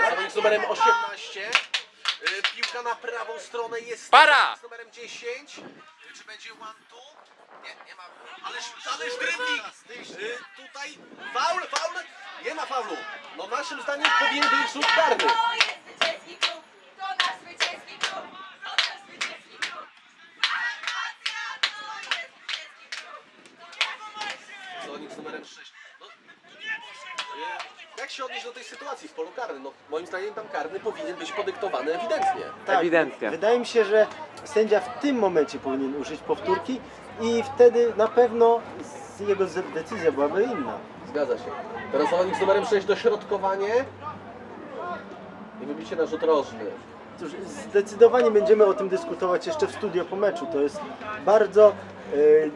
Zawodnik z numerem 18. Y, Piłka na prawą stronę jest Para! z numerem 10. Czy będzie one two? Nie, nie ma. Ależ, ależ. Y, Tutaj faul, faul. Nie ma faulu. No naszym zdaniem powinien być rzut karny. To jest zwycięski klub! To nasz zwycięski klub! To nasz zwycięski klub! Farmacja to jest zwycięski klub! Zawodnik z numerem 6. No, y, jak się odnieść do tej sytuacji w polu karnym? No, moim zdaniem tam karny powinien być podyktowany ewidentnie. Ewidentnie. Wydaje mi się, że sędzia w tym momencie powinien użyć powtórki i wtedy na pewno jego decyzja byłaby inna. Zgadza się. Teraz zawodnik z numerem 6 dośrodkowanie. I wybicie na rzut rożny. Cóż, zdecydowanie będziemy o tym dyskutować jeszcze w studio po meczu. To jest bardzo y,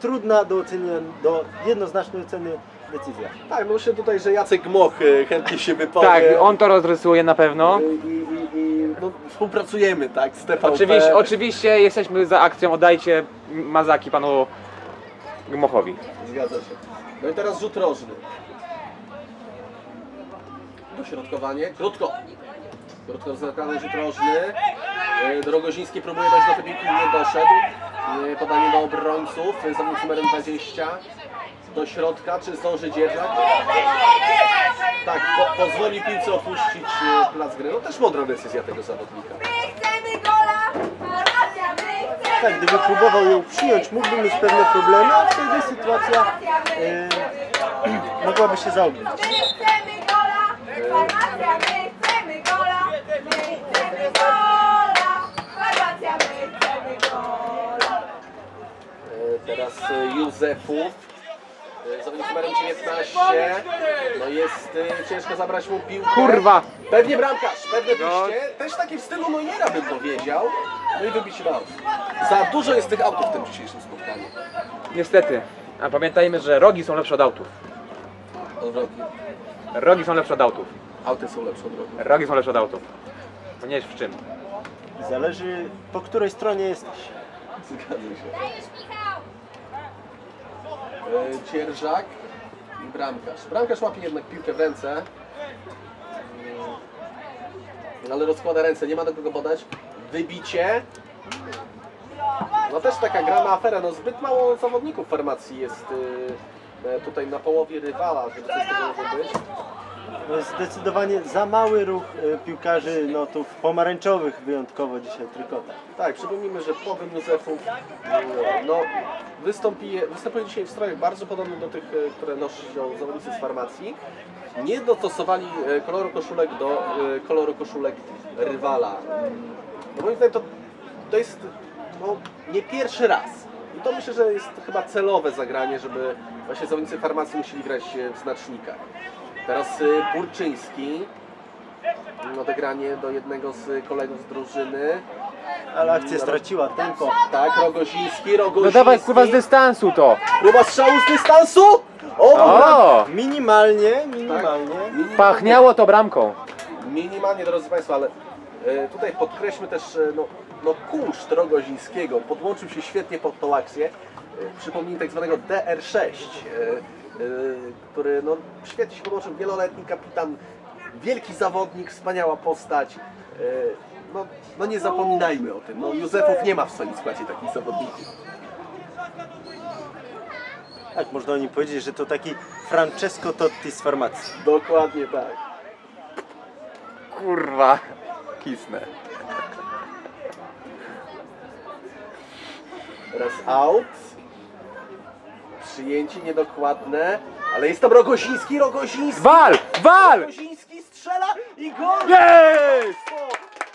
trudna do oceny, do jednoznacznej oceny decyzja. Tak, no myślę tutaj, że Jacek Gmoch e, chętnie się wypowie. Tak, on to rozrysuje na pewno. I, i, i no, współpracujemy, tak, z TVP. Oczywiście, oczywiście jesteśmy za akcją, oddajcie Mazaki panu Gmochowi. Zgadza się. No i teraz rzut rożny. Dośrodkowanie. Krótko. Krótko zagrany rzut rożny. E, Drogoziński próbuje dojść do tej piłki, nie doszedł. E, Podanie do obrońców. E, Zawodnik numerem 20 do środka, czy zdąży Dzierżak? Tak, po, pozwoli piłce opuścić e, plac gry. No też mądra decyzja tego zawodnika. Tak, gdyby próbował ją przyjąć, mógłby mieć pewne problemy, a wtedy sytuacja e, mogłaby się zaobić. E, teraz e, Józefów E, Zawodnik numerem 19. No jest e, ciężko zabrać mu piłkę. Kurwa! Pewnie bramkarz, pewne No. wyjście. Też takie w stylu Nojera bym powiedział. No i wybicie aut. Za dużo jest tych autów w tym dzisiejszym spotkaniu. Niestety. A pamiętajmy, że rogi są lepsze od autów. Odwrotnie. Rogi są lepsze od autów. Auty są lepsze od drogi. Rogi są lepsze od autów. No nie wiesz w czym. Zależy po której stronie jesteś. Zgadzam się. Dajesz, Michał! E, Dzierżak i bramkarz. Bramkarz łapie jednak piłkę w ręce. Mm, Ale rozkłada ręce, nie ma do kogo podać. Wybicie. No też taka gra na aferę, no zbyt mało zawodników formacji jest y, tutaj na połowie rywala, żeby coś z tego mogło być. Jest zdecydowanie za mały ruch e, piłkarzy no, tu pomarańczowych wyjątkowo dzisiaj trykotach. Tak, przypomnijmy, że Powym Józefów e, no, wystąpi, występuje dzisiaj w strojach bardzo podobnych do tych, e, które noszą zawodnicy z farmacji. Nie dostosowali koloru koszulek do koloru koszulek rywala. No moim zdaniem to, to jest no, nie pierwszy raz. I to myślę, że jest chyba celowe zagranie, żeby właśnie zawodnicy farmacji musieli grać w znacznikach. Teraz e, Burczyński. Odegranie do jednego z kolegów z drużyny. Ale akcja straciła tempo. Tak, Rogoziński, Rogoziński. No dawaj kurwa z dystansu to! Próba strzału z dystansu! O! O! Minimalnie, minimalnie. Minimalnie, Pachniało to bramką. minimalnie, drodzy Państwo, ale e, tutaj podkreślmy też, e, no, no kunszt Rogozińskiego podłączył się świetnie pod tą akcję. Przypomnij tak zwanego DR6, e, e, który no, świetnie się podłączył, wieloletni kapitan, wielki zawodnik, wspaniała postać. E, no, no nie zapominajmy o tym, no, Józefów nie ma w swoim składzie takich zawodników. Tak, można o nim powiedzieć, że to taki Francesco Totti z formacji. Dokładnie tak. Kurwa. Kisnę. Teraz out. Przyjęcie niedokładne, ale jest tam Rogoziński, Rogoziński. Wal! Wal! Rogoziński strzela i gol! Jest!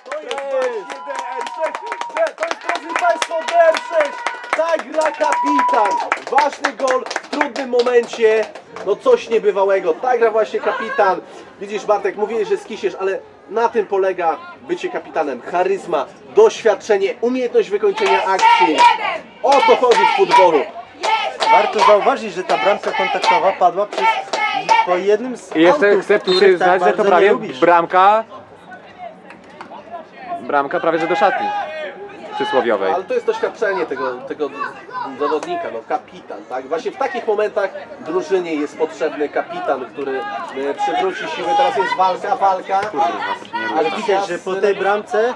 To jest właśnie DR6. D- To jest, drodzy Państwo, DR6. Tak gra kapitan. Ważny gol w trudnym momencie. No coś niebywałego. Tak gra właśnie kapitan. Widzisz Bartek, mówiłeś, że skisiesz, ale na tym polega bycie kapitanem. Charyzma, doświadczenie, umiejętność wykończenia akcji. O to chodzi w futbolu. Warto zauważyć, że ta bramka kontaktowa padła przez, po jednym z I jeszcze autów, chcę tu których przyznać, tak że to bardzo prawie lubisz. bramka... Bramka prawie że do szatni. Przysłowiowej. Ale to jest doświadczenie tego, tego zawodnika, no kapitan, tak? Właśnie w takich momentach drużynie jest potrzebny kapitan, który e, przywróci siły. Teraz jest walka, walka. Ale widać, że po tej bramce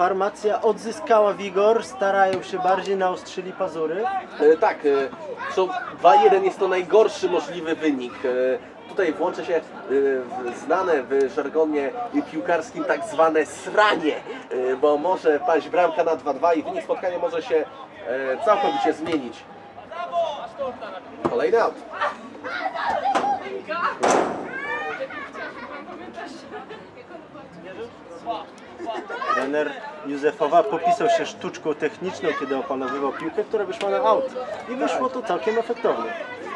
farmacja odzyskała wigor, starają się bardziej, naostrzyli pazury. E, Tak, e, są 2-1 jest to najgorszy możliwy wynik. E, Tutaj włączy się e, w znane w żargonie piłkarskim tak zwane sranie, e, bo może paść bramka na 2-2 i wynik spotkania może się e, całkowicie zmienić. Kolejny out. Trener Józefowa popisał się sztuczką techniczną, kiedy opanowywał piłkę, która wyszła na aut. I wyszło to całkiem efektownie.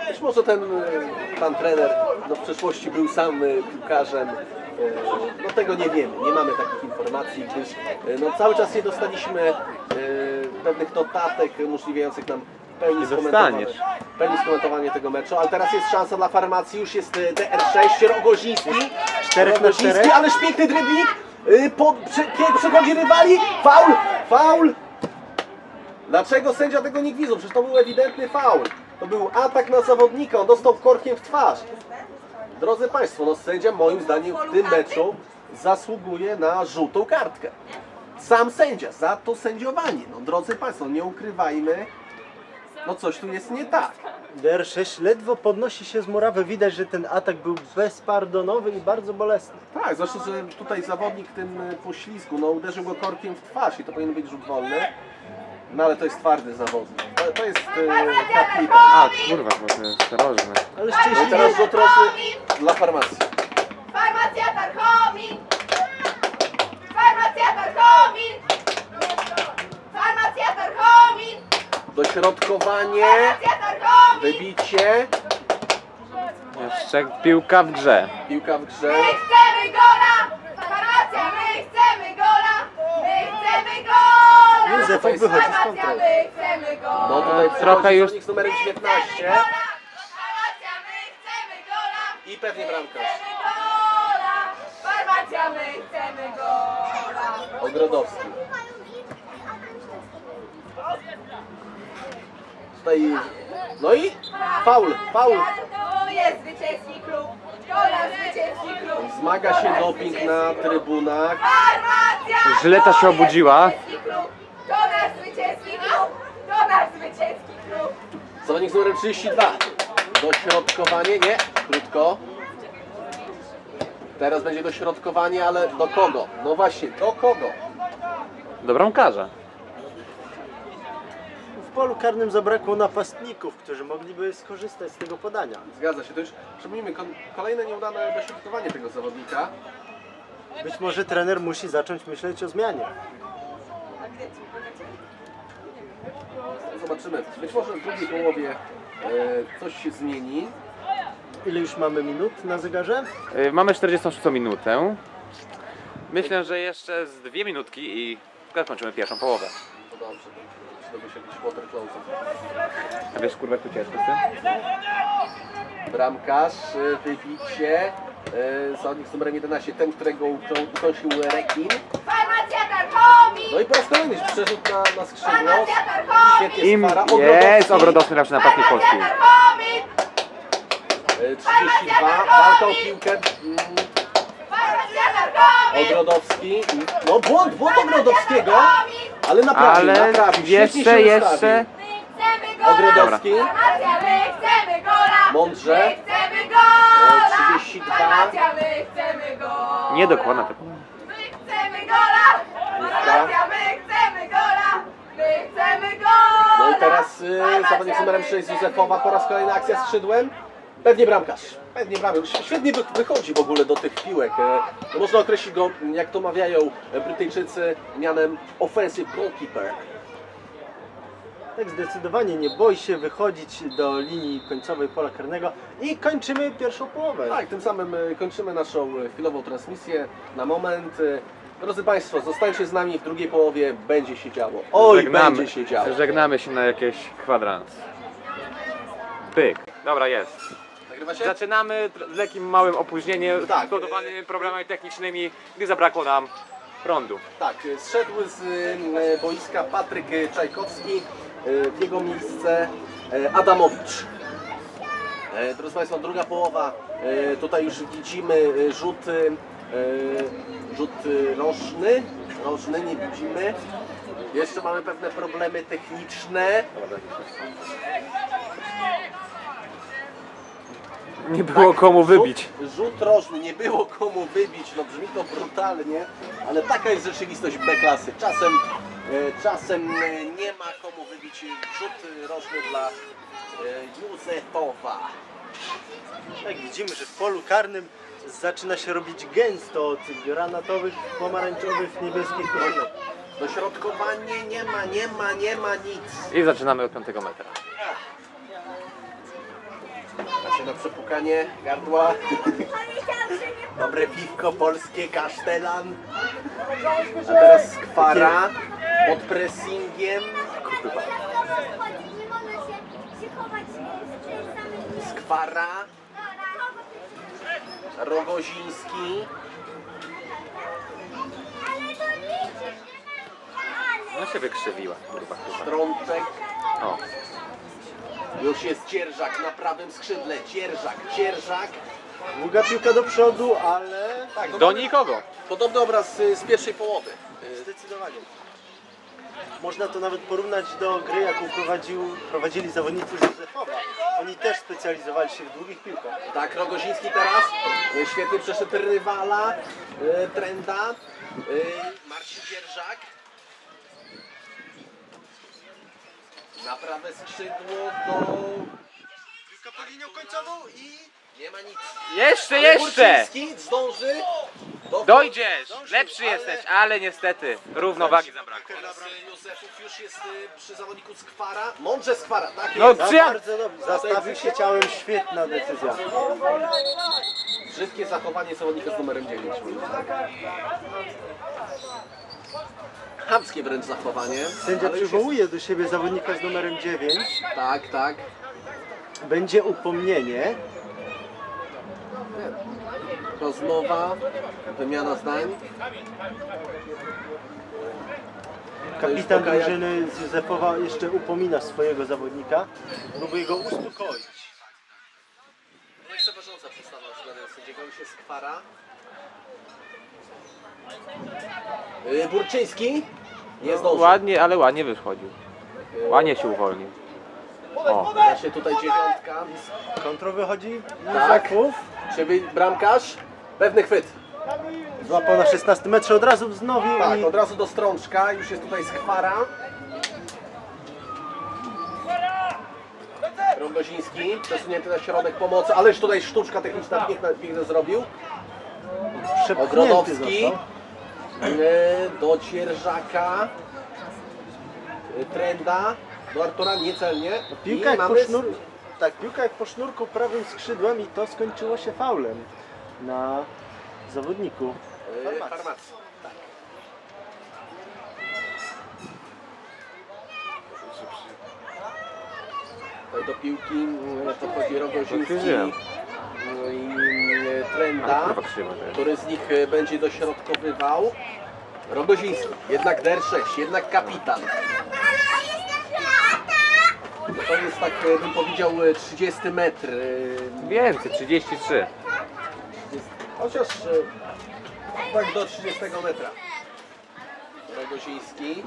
Być może ten e, pan trener no, w przeszłości był sam e, piłkarzem. E, No tego nie wiemy, nie mamy takich informacji, gdyż no, cały czas nie dostaliśmy pewnych notatek umożliwiających nam w pełni Nie skomentowanie, dostaniesz. w pełni skomentowanie tego meczu, ale teraz jest szansa dla farmacji, już jest e, DR6, Rogoziński, Czterech na Rogoziński, czterech. ależ piękny dryblik, e, po, przy, kiedy przechodzi rywali, faul, faul, Dlaczego sędzia tego nie gwizdał? Przecież to był ewidentny faul. To był atak na zawodnika, on dostał korkiem w twarz. Drodzy Państwo, no sędzia moim zdaniem w tym meczu zasługuje na żółtą kartkę. Sam sędzia, za to sędziowanie. No drodzy Państwo, nie ukrywajmy, no coś tu jest nie tak. DR6 ledwo podnosi się z murawy. Widać, że ten atak był bezpardonowy i bardzo bolesny. Tak, zwłaszcza, że tutaj zawodnik tym y, poślizgu, no uderzył go korkiem w twarz i to powinien być rzut wolny. No ale to jest twardy zawodnik. To, to jest y, kapitan. A, kurwa, bo to jest rożne. Ale No i szczęśliwie teraz rzut roczny dla farmacji. Farmacja Tarchomin! Farmacja Tarchomin! Farmacja Tarchomin! Dośrodkowanie, wybicie, Jeszcze piłka w grze. piłka w grze. My chcemy gola! Farmacja, my chcemy gola! My chcemy gola! Józef wychodzi z kontroli. my chcemy gola! No tutaj trochę już- z numerem 19 Farmacja, my chcemy gola! i pewnie bramkarz. Chcemy gola! Farmacja, my chcemy gola! Ogrodowski. Tutaj, no i faul, faul. To jest zwycięski klub! To nasz zwycięski klub! Zmaga się doping na trybunach. Farmacja! Żyleta się jest obudziła. To nasz zwycięski klub! To nasz zwycięski klub! Zawodnik z numerem 32. Dośrodkowanie, nie, krótko. Teraz będzie dośrodkowanie, ale do kogo? No właśnie, do kogo? Do bramkarza. W polu karnym zabrakło napastników, którzy mogliby skorzystać z tego podania. Zgadza się, to już przypomnijmy, kolejne nieudane dośrodkowanie tego zawodnika. Być może trener musi zacząć myśleć o zmianie. Zobaczymy, być może w drugiej połowie e, coś się zmieni. Ile już mamy minut na zegarze? Y, Mamy 46 minutę. Myślę, że jeszcze z dwie minutki i skończymy pierwszą połowę. To dobrze, water close. A wiesz kurwa jak tu ciężko z tym? Bramkarz, e, wybicie. e, Zawodnik z numerem 11, ten, którego uką- ukąsił rekin. No i po raz kolejny przerzut na, na skrzydło. Świetnie Im spara. jest Ogrodowski najlepszy napastnik Polski. Farmacja Tarchomi! E, 32, walka o piłkę. mm! Ogrodowski. No błąd, błąd Ogrodowskiego. Ale naprawił, Ale. Świetnie jeszcze, się jeszcze... ustawił. My chcemy gola! Ogrodowski. Farmacja, my chcemy gola! Mądrze. My chcemy gola! E, 32. Farmacja, my chcemy gola! Niedokładna to. My chcemy gola! Farmacja, my chcemy gola! My chcemy gola! No i teraz y, zawodnik z numerem my 6 chcemy Józefowa po raz kolejny akcja skrzydłem. Pewnie bramkarz. Pewnie bramkarz. Świetnie wy- wychodzi w ogóle do tych piłek. E, można określić go, jak to mawiają Brytyjczycy, mianem offensive goalkeeper. Tak zdecydowanie nie boi się wychodzić do linii końcowej pola karnego i kończymy pierwszą połowę. Tak, tym samym e, kończymy naszą e, chwilową transmisję na moment. E, Drodzy Państwo, zostańcie z nami w drugiej połowie, będzie się działo. Oj, będzie się działo. żegnamy się na jakieś kwadrans. Pyk. Dobra, jest. Nagrywa się? Zaczynamy z lekkim małym opóźnieniem, Tak. spowodowanymi problemami technicznymi, gdy zabrakło nam prądu. Tak, e, zszedł z e, boiska Patryk Czajkowski, e, w jego miejsce e, Adamowicz. E, Drodzy Państwo, druga połowa, e, tutaj już widzimy e, rzut, e, rzut e, rożny, rożny nie widzimy. Jeszcze mamy pewne problemy techniczne. Nie było komu wybić. Rzut, rzut rożny, nie było komu wybić, no brzmi to brutalnie, ale taka jest rzeczywistość B-klasy. Czasem, e, czasem e, nie ma komu wybić rzut rożny dla e, Józefowa. Tak widzimy, że w polu karnym zaczyna się robić gęsto od granatowych, pomarańczowych, niebieskich królik. Dośrodkowanie nie ma, nie ma, nie ma nic. I zaczynamy od 5 metra. Patrzcie na przepukanie gardła. Dobre piwko polskie, kasztelan. A teraz skwara pod pressingiem. Samym Skwara, Rogoziński. No się wykrzywiła, kurwa, kurwa. Strączek. O, Już jest Dzierżak na prawym skrzydle. Dzierżak, Dzierżak. Długa piłka do przodu, ale Tak, do mamy nikogo. Podobny obraz y, z pierwszej połowy. Y, zdecydowanie. Można to nawet porównać do gry, jaką prowadził, prowadzili zawodnicy z Józefowa. Oni też specjalizowali się w długich piłkach. Tak, Rogoziński teraz. Y, Świetnie przeszedł rywala. y, Trenda. y, Marcin Dzierżak. Na prawe skrzydło do... Piłka pod linią końcową i... Nie ma nic. Jeszcze, jeszcze! Górczyński zdąży. Dojdziesz! Lepszy jesteś, ale niestety równowagi zabrakło. Teraz Józefów już jest y, przy zawodniku Skwara. Mądrze Skwara, tak No jest. Przyja... bardzo dobrze. Zastawił się ciałem, świetna decyzja. Brzydkie zachowanie zawodnika z numerem 9. Chamskie wręcz zachowanie. Sędzia ale przywołuje do siebie zawodnika z numerem 9. Jest, tak, tak. Będzie upomnienie. Rozmowa, wymiana zdań. Kapitan drużyny z Józefowa jeszcze upomina swojego zawodnika. Próbuje go uspokoić. Lekceważąca przedstawa względem sędziego już jest Skwara. Y, Burczyński. Nie zdążył. Ładnie, ale ładnie wychodził. Ładnie się uwolnił. O, Właśnie tutaj dziewiątka. Kontro wychodzi Tak. Józefów. Czy wy- bramkarz? Pewny chwyt. Złapał na 16 metrze, od razu wznowił Tak, i od razu do strączka. Już jest tutaj Skwara. Rągoziński przesunięty na środek pomocy, ależ tutaj sztuczka techniczna piękna, pięknie zrobił. przepchnięty Ogrodowski został. Do Cierżaka. Trenda do Artura niecelnie. Piłka jak po mamy sznur... Tak, piłka jak po sznurku prawym skrzydłem i to skończyło się faulem na zawodniku. e, farmacji. Tak. Do piłki mm, podchodzi Rogoziński Otworzyłem. no i mm, Trenda, kurwa krzywo to jest. który z nich e, będzie dośrodkowywał. Rogoziński, jednak DR6, jednak kapitan. To jest tak, e, bym powiedział, e, 30 metr. e, Więcej, 33. jest- Chociaż e, tak do 30 metra. Rogoziński.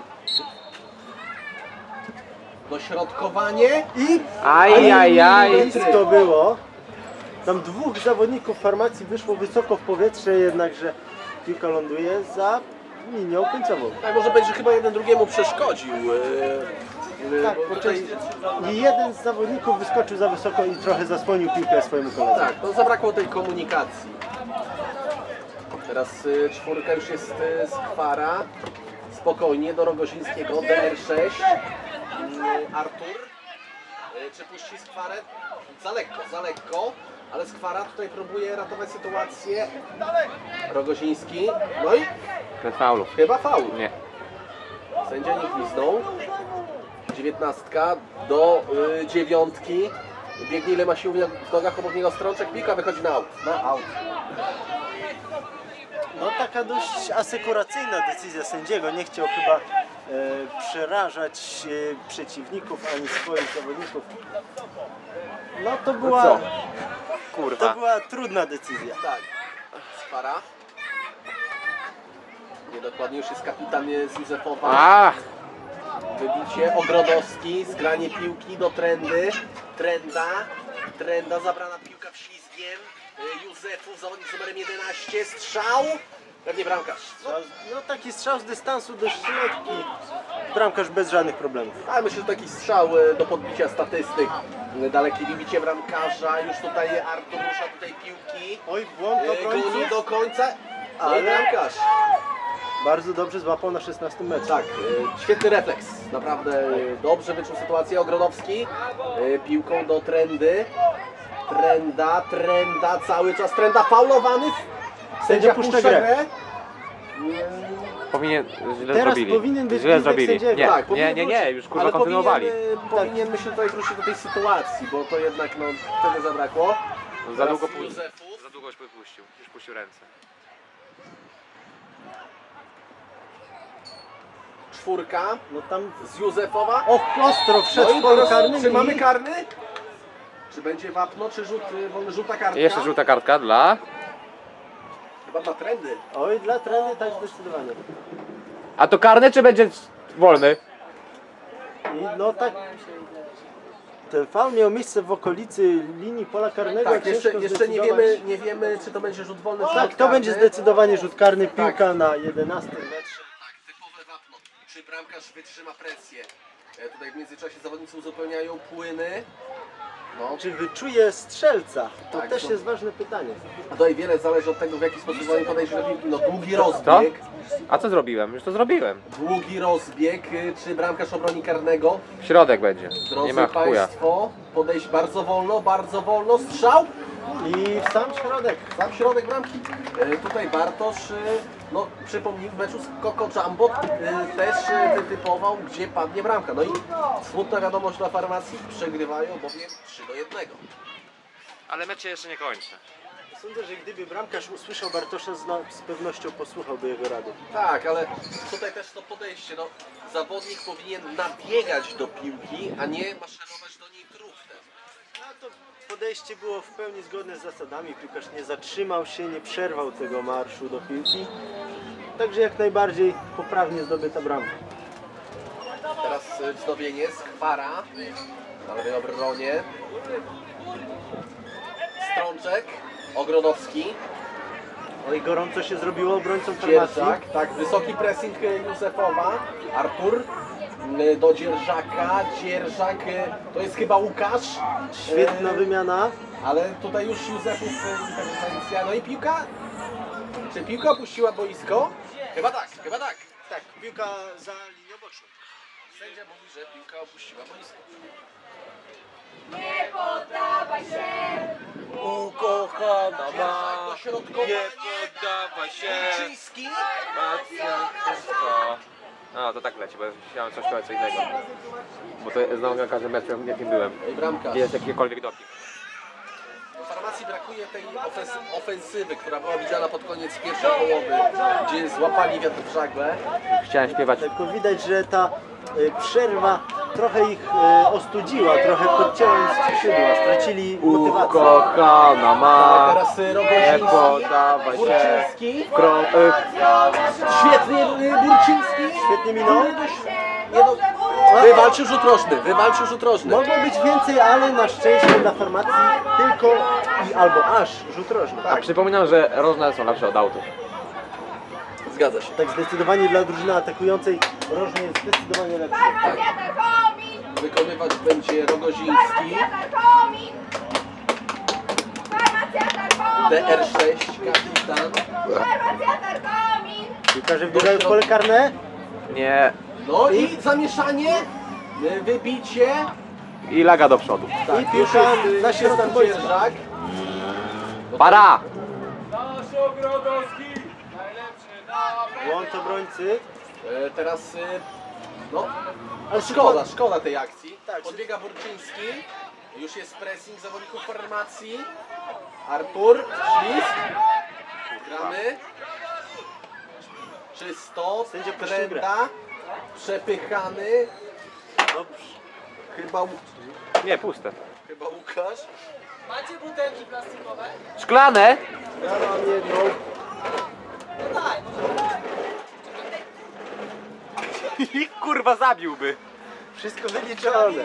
Dośrodkowanie i Ajajaj. Blisko było. Tam dwóch zawodników farmacji wyszło wysoko w powietrze, jednakże piłka ląduje za linią końcową. tak może być, że chyba jeden drugiemu przeszkodził. e, e, Tak, bo tutaj, jeden z zawodników wyskoczył za wysoko i trochę zasłonił piłkę swojemu koledze. tak, to zabrakło tej komunikacji. Teraz e, czwórka już jest e, z Kwara. Spokojnie do Rogozińskiego, DR6. Mm, Artur. Czy puści Skwarę? Za lekko, za lekko. Ale Skwara tutaj próbuje ratować sytuację. Rogoziński. No i Bez faulów. chyba faul. Nie. Sędzia nie gwizdnął. Dziewiętnastka do y, dziewiątki. Biegnie ile ma sił w nogach obok niego strączek. Pika wychodzi na aut. Na aut. No taka dość asekuracyjna decyzja sędziego. Nie chciał chyba e, przerażać e, przeciwników ani swoich zawodników. No to była, co? to Kurwa. była trudna decyzja. Tak. Spara. Niedokładnie już jest kapitan z Józefowa. A, Wybicie. Ogrodowski. Zgranie piłki do trendy. Trenda. Trenda. Zabrana piłka wślizgiem. Y, Józefów. Zawodnik z numerem 11. Strzał. Pewnie bramkarz. No taki strzał z dystansu do środki. Bramkarz bez żadnych problemów. Ale myślę, że taki strzał e, do podbicia statystyk. E, Dalekie wybicie bramkarza. Już tutaj Artur rusza tutaj piłki. Oj, błąd E, Goni obrońców. do końca. Ale bramkarz. Bardzo dobrze złapał na 16 metrze. Tak, e, świetny refleks. Naprawdę e, dobrze wyczuł sytuację. Ogrodowski e, piłką do trendy. Trenda, trenda, cały czas trenda faulowany. Sędzia puszcza grę. powinien, źle Teraz zrobili. powinien być Źle zrobili. Nie, Tak, nie, nie, nie, już kurwa Ale kontynuowali. Powinien, e, powinien myślę tutaj wrócić do tej sytuacji, bo to jednak no, wtedy zabrakło. Za Teraz długo puścił. Józefów. Za długo już puścił. Już puścił ręce. Czwórka No tam z Józefowa. och, ostro wszedł No i polu karnym czy mamy karny? Czy będzie wapno, czy rzut, y, wolny żółta kartka? Jeszcze żółta kartka dla... Chyba na trendy. Oj, dla trendy tak zdecydowanie. A to karny czy będzie wolny? I no tak. Ten faul miał miejsce w okolicy linii pola karnego. Tak, jeszcze, ciężko jeszcze nie, zdecydować. wiemy, nie wiemy, czy to będzie rzut wolny, czy Tak, rzut to będzie zdecydowanie rzut karny. Tak. Piłka na 11 metrze. Tak, typowe wapno. Czy bramkarz wytrzyma presję? E, Tutaj w międzyczasie zawodnicy uzupełniają płyny. No. Czy wyczuje strzelca? To Tak, też to- jest ważne pytanie. Tutaj wiele zależy od tego, w jaki sposób oni podejść do piłki. No długi rozbieg, A co zrobiłem? Już to zrobiłem. długi rozbieg, y, czy bramkarz obroni karnego. W środek będzie. Drodzy Nie ma chuja. Państwo, podejść bardzo wolno, bardzo wolno, strzał! I w sam środek. Sam środek bramki. E, tutaj Bartosz, e, no przypomnij, w meczu z Coco Jumbo e, też e, wytypował, gdzie padnie bramka. No i smutna wiadomość dla farmacji, przegrywają bowiem 3 do 1. Ale mecz się jeszcze nie kończy. Sądzę, że gdyby bramkarz usłyszał Bartosza, zna- z pewnością posłuchałby jego rady. Tak, ale tutaj też to podejście, no zawodnik powinien nabiegać do piłki, a nie maszerować do niej truftem. No to podejście było w pełni zgodne z zasadami. Piłkarz nie zatrzymał się, nie przerwał tego marszu do piłki. Także jak najbardziej poprawnie zdobyta bramka. Teraz e, wznowienie, Skwara na lewej obronie. Strączek, Ogrodowski. Oj, gorąco się zrobiło obrońcą formacji. Dzierżak, tak, wysoki pressing Józefowa, Artur do Dzierżaka, Dzierżak, e, to jest chyba Łukasz, Świetna e, wymiana. ale tutaj już Józefów e, interwencja, no i piłka, czy piłka opuściła boisko? Chyba tak, chyba tak. Tak, piłka za linią boczną. Sędzia mówi, że piłka opuściła boisko. Nie poddawaj się! Ukochana Dzierżak do środkowania, poddawaj Wilczyński, No to tak leci, bo chciałem coś powiedzieć co innego. Bo to znowu na każdym meczu, jakim byłem. i bramka. Gdzie jest jakikolwiek doping. W farmacji brakuje tej ofensy, ofensywy, która była widziana pod koniec pierwszej połowy, gdzie złapali wiatr w żagle. Chciałem śpiewać Tylko widać, że ta y, przerwa trochę ich y, ostudziła, trochę podcięła im skrzydła, stracili motywację. Ukochana ma teraz y, Nie Rogoziński, poddawaj się Burczyński. Kro... y, Świetnie y, Burczyński. Świetnie minął. Do... Wywalczył rzut rożny, wywalczył rzut rożny. Mogło być więcej, ale na szczęście dla formacji tylko i albo aż rzut rożny. A przypominam, że rożne są lepsze od autów. Zgadza się. Tak zdecydowanie dla drużyny atakującej rożny jest zdecydowanie lepszy. Farmacja Tarkomin! Wykonywać będzie Rogoziński, Farmacja Tarkomin! Farmacja Tarkomin! DR6, kapitan. Farmacja Tarkomin! Piłkarze wbiegają w pole karne. Nie. No i zamieszanie, y, wybicie. I laga do przodu. Tak, I piłka na środku tam boiska. Dzierżak. Para! Błąd obrońcy. E, Teraz, y, no, Ale szkoda, szkoda tej akcji. Tak, Podbiega Burczyński. Już jest pressing zawodników formacji. Artur, ślizg. Gramy. Czysto. Trenda. Przepychany. Dobrze. Chyba, Nie, puste. chyba Łukasz. Macie butelki plastikowe? Szklane! Ja mam jedną. No daj, Ich kurwa zabiłby. Wszystko wyliczone.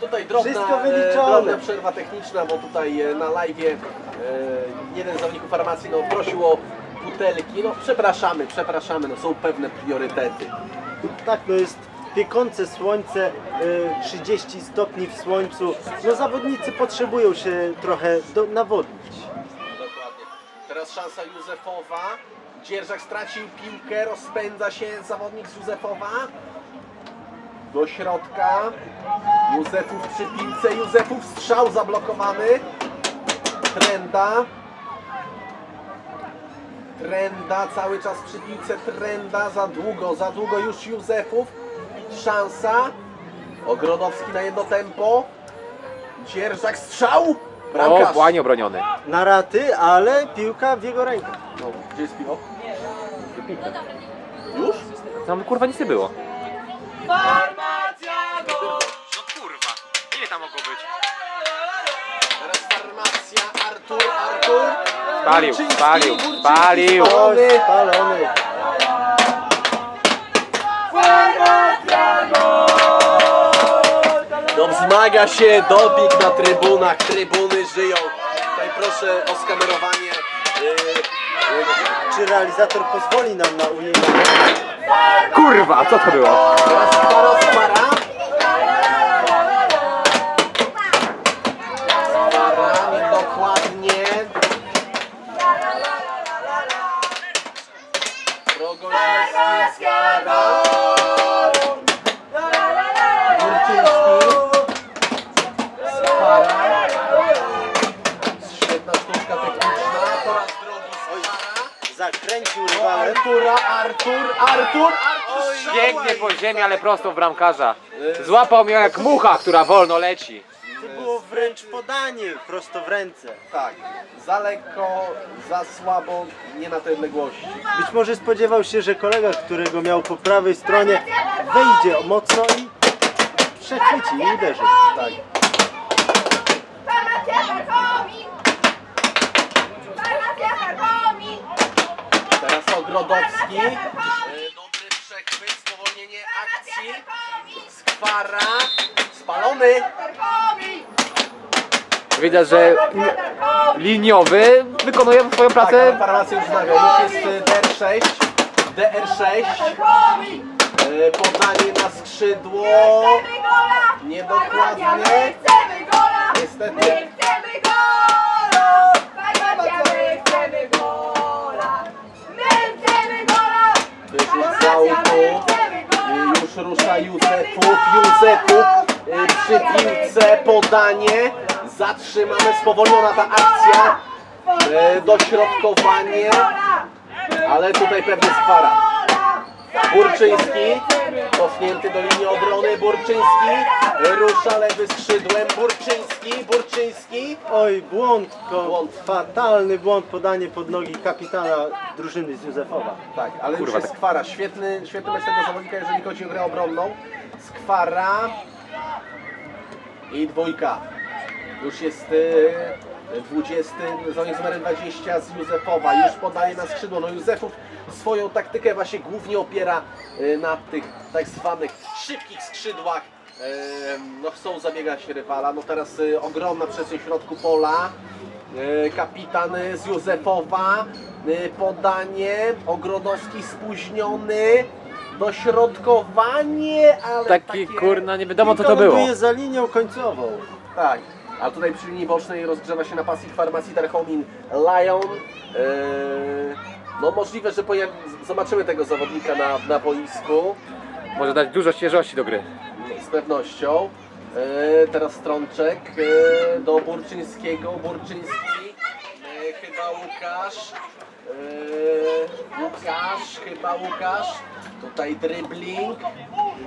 Tutaj drobna, Wszystko e, wyliczone. drobna przerwa techniczna, bo tutaj e, na live e, jeden z zawodników farmacji no, prosił o butelki. No przepraszamy, przepraszamy, no są pewne priorytety. Tak, no jest piekące słońce, y, 30 stopni w słońcu. No zawodnicy potrzebują się trochę do, nawodnić. Dokładnie. Teraz szansa Józefowa. Dzierżak stracił piłkę, rozpędza się zawodnik z Józefowa. Do środka. Józefów przy piłce. Józefów strzał zablokowany. Trenda. Trenda cały czas przy piłce. Trenda za długo, za długo już Józefów. Szansa. Ogrodowski na jedno tempo. Dzierżak strzał. O, Bramkarz. błanie obroniony. Na raty, ale piłka w jego rękach. No, gdzie jest piwo? Już? Tam kurwa nic nie było. Farmacja go! No kurwa. Ile tam mogło być? Teraz farmacja, Artur, Artur. Spalił, spalił, spalił. spalony. Oj, spalony. No wzmaga się doping na trybunach, trybuny żyją. Tutaj proszę o skamerowanie. Yy, Czy realizator pozwoli nam na ujęcie? Kurwa, co to było? Teraz para, para. Zakręcił rywalem. Artura, Artur, Artur, Artur! Po ziemi, ale prosto w bramkarza. Złapał mnie jak mucha, która wolno leci. To było wręcz podanie prosto w ręce. Tak, za lekko, za słabo, nie na tej odległości. Być może spodziewał się, że kolega, którego miał po prawej stronie, wejdzie mocno i przechwyci i uderzy. Tak. Teraz Ogrodowski. E, Dobry przechwyt, spowolnienie akcji. Skwara. Parkomin! Widać, że liniowy wykonuje swoją Tak, pracę. farmacja już znawia. Już jest e, DR6. DR6. Parkomin! E, Podanie na skrzydło. Niedokładnie. Niestety. Wyrzut z autu. Już rusza Józefów. Józefów przy piłce podanie. Zatrzymane, spowolniona ta akcja. E, Dośrodkowanie. Ale tutaj pewnie skwara. Burczyński, cofnięty do linii obrony, Burczyński, rusza lewy skrzydłem, Burczyński, Burczyński, Oj, błąd, Błąd. fatalny błąd, podanie pod nogi kapitana drużyny z Józefowa. tak, ale Kurwa, już jest tak. skwara, świetny, świetny mecz tego zawodnika, jeżeli chodzi o grę obronną, skwara i dwójka, już jest y, 20, zawodnik z numerem 20 z Józefowa, już podaje na skrzydło, no Józefów swoją taktykę właśnie głównie opiera y, na tych tak zwanych szybkich skrzydłach, no chcą zabiegać rywala, no teraz y, ogromna przestrzeń w środku pola, Y, kapitan z Józefowa, podanie, Ogrodowski spóźniony, dośrodkowanie, ale Taki takie... kurna, nie wiadomo co to było. ląduje za linią końcową. Tak, a tutaj przy linii bocznej rozgrzewa się napastnik farmacji Tarchomin Lion. Yy, no możliwe, że pojawi... zobaczymy tego zawodnika na, na boisku, Może dać dużo świeżości do gry. z pewnością. Yy, teraz Strączek yy, do Burczyńskiego, Burczyński, chyba Łukasz. Yy, Łukasz, chyba Łukasz. Tutaj dribbling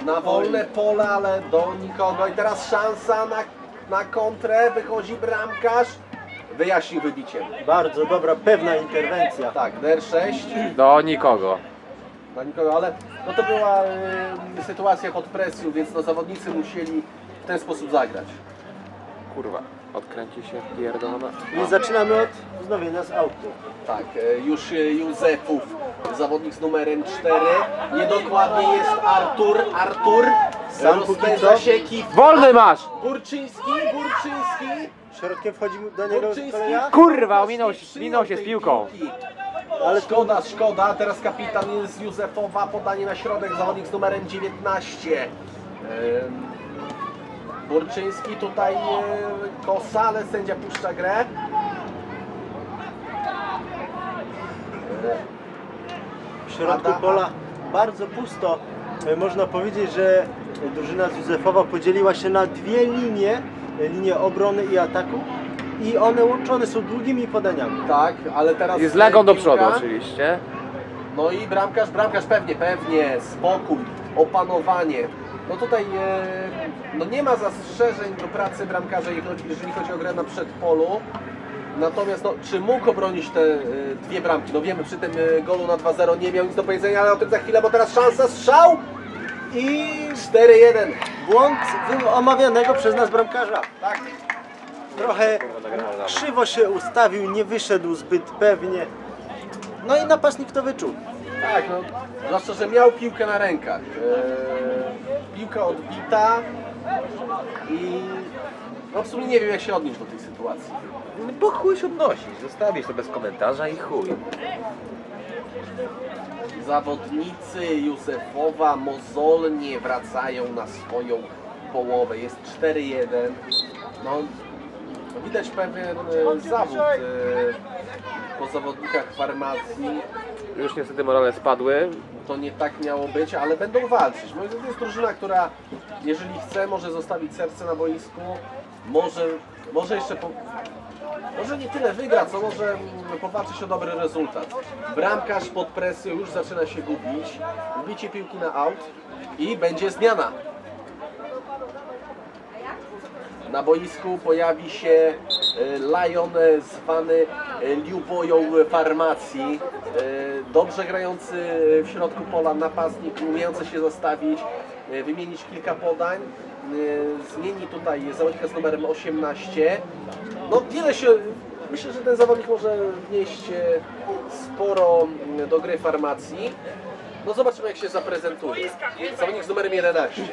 na wolne pole, ale do nikogo. I teraz szansa na, na kontrę. Wychodzi bramkarz. Wyjaśnił wybiciem. Bardzo dobra, pewna interwencja. Tak, DR6 Do nikogo. na nikogo, ale no to była y, sytuacja pod presją, więc no, zawodnicy musieli w ten sposób zagrać. Kurwa, odkręci się pierdolona. I zaczynamy od wznowienia z autu. Tak, e, już e, Józefów, zawodnik z numerem 4. Niedokładnie jest Artur. Artur Sam póki co. kif. Wolny masz! Burczyński, Burczyński. Środkiem wchodzi do niego Burczyński. kolega, Kurwa, ominął minął się z piłką. ale Szkoda, szkoda. Teraz kapitan jest Józefowa. Podanie na środek, zawodnik z numerem 19. Em, Burczyński tutaj e, kosa, ale sędzia puszcza grę. w środku Ada- pola bardzo pusto. E, Można powiedzieć, że drużyna z Józefowa podzieliła się na dwie linie, e, linię obrony i ataku i one łączone są długimi podaniami. Tak, ale teraz I z legą do przodu oczywiście. No i bramkarz, bramkarz pewnie, pewnie, spokój, opanowanie. No tutaj e, no nie ma zastrzeżeń do pracy bramkarza, jeżeli chodzi- o grę na przedpolu. Natomiast no, czy mógł obronić te e, dwie bramki? No wiemy, przy tym e, golu na 2-0 nie miał nic do powiedzenia, ale o tym za chwilę, bo teraz szansa, strzał i 4-1. Błąd omawianego przez nas bramkarza. Tak, Trochę krzywo się ustawił, nie wyszedł zbyt pewnie. No i napastnik to wyczuł. tak, no, zwłaszcza, że miał piłkę na rękach. Piłka odbita i no, w sumie nie wiem jak się odnieść do tej sytuacji. Bo chuj się odnosić, zostawić to bez komentarza i chuj. Zawodnicy Józefowa mozolnie wracają na swoją połowę. Jest 4-1. No, widać pewien e, zawód e, po zawodnikach farmacji. Już niestety morale spadły. To nie tak miało być, ale będą walczyć. Moim zdaniem to jest drużyna, która jeżeli chce, może zostawić serce na boisku. Może, może jeszcze po, może nie tyle wygra, co może powalczyć o dobry rezultat. Bramkarz pod presją już zaczyna się gubić. Wbicie piłki na aut i będzie zmiana. Na boisku pojawi się e, Lion e, zwany e, Liuboją farmacji. Dobrze grający w środku pola napastnik, umiejący się zastawić, e, wymienić kilka podań. Zmieni tutaj zawodnika z numerem 18. No wiele się... Myślę, że ten zawodnik może wnieść sporo mm, do gry farmacji. No zobaczymy jak się zaprezentuje. Zawodnik z numerem 11.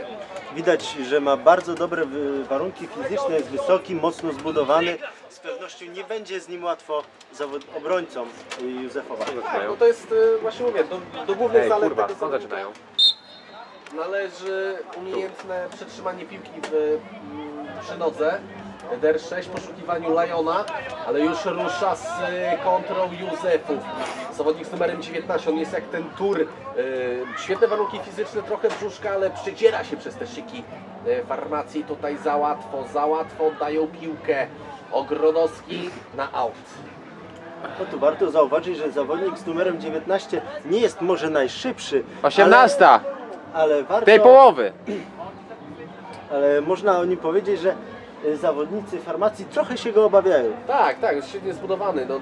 Widać, że ma bardzo dobre warunki fizyczne, jest wysoki, mocno zbudowany. Z pewnością nie będzie z nim łatwo zawod- obrońcom y, Józefowa. Tak, no to jest e, właśnie mówię, do, do głównych Ej, zalet kurwa, tego skąd zaczynają? należy umiejętne przetrzymanie piłki w, mm, przy nodze. DR6 w poszukiwaniu Liona, ale już rusza z kontrą Józefów. Zawodnik z numerem 19, on jest jak ten tur. e, Świetne warunki fizyczne, trochę brzuszka, ale przedziera się przez te szyki e, farmacji. Tutaj za łatwo, za łatwo oddają piłkę. Ogrodowski na aut. No tu warto zauważyć, że zawodnik z numerem 19 nie jest może najszybszy, 18! ale, ale warto, Tej połowy! ale można o nim powiedzieć, że y, zawodnicy farmacji trochę się go obawiają. Tak, tak, jest świetnie zbudowany. No,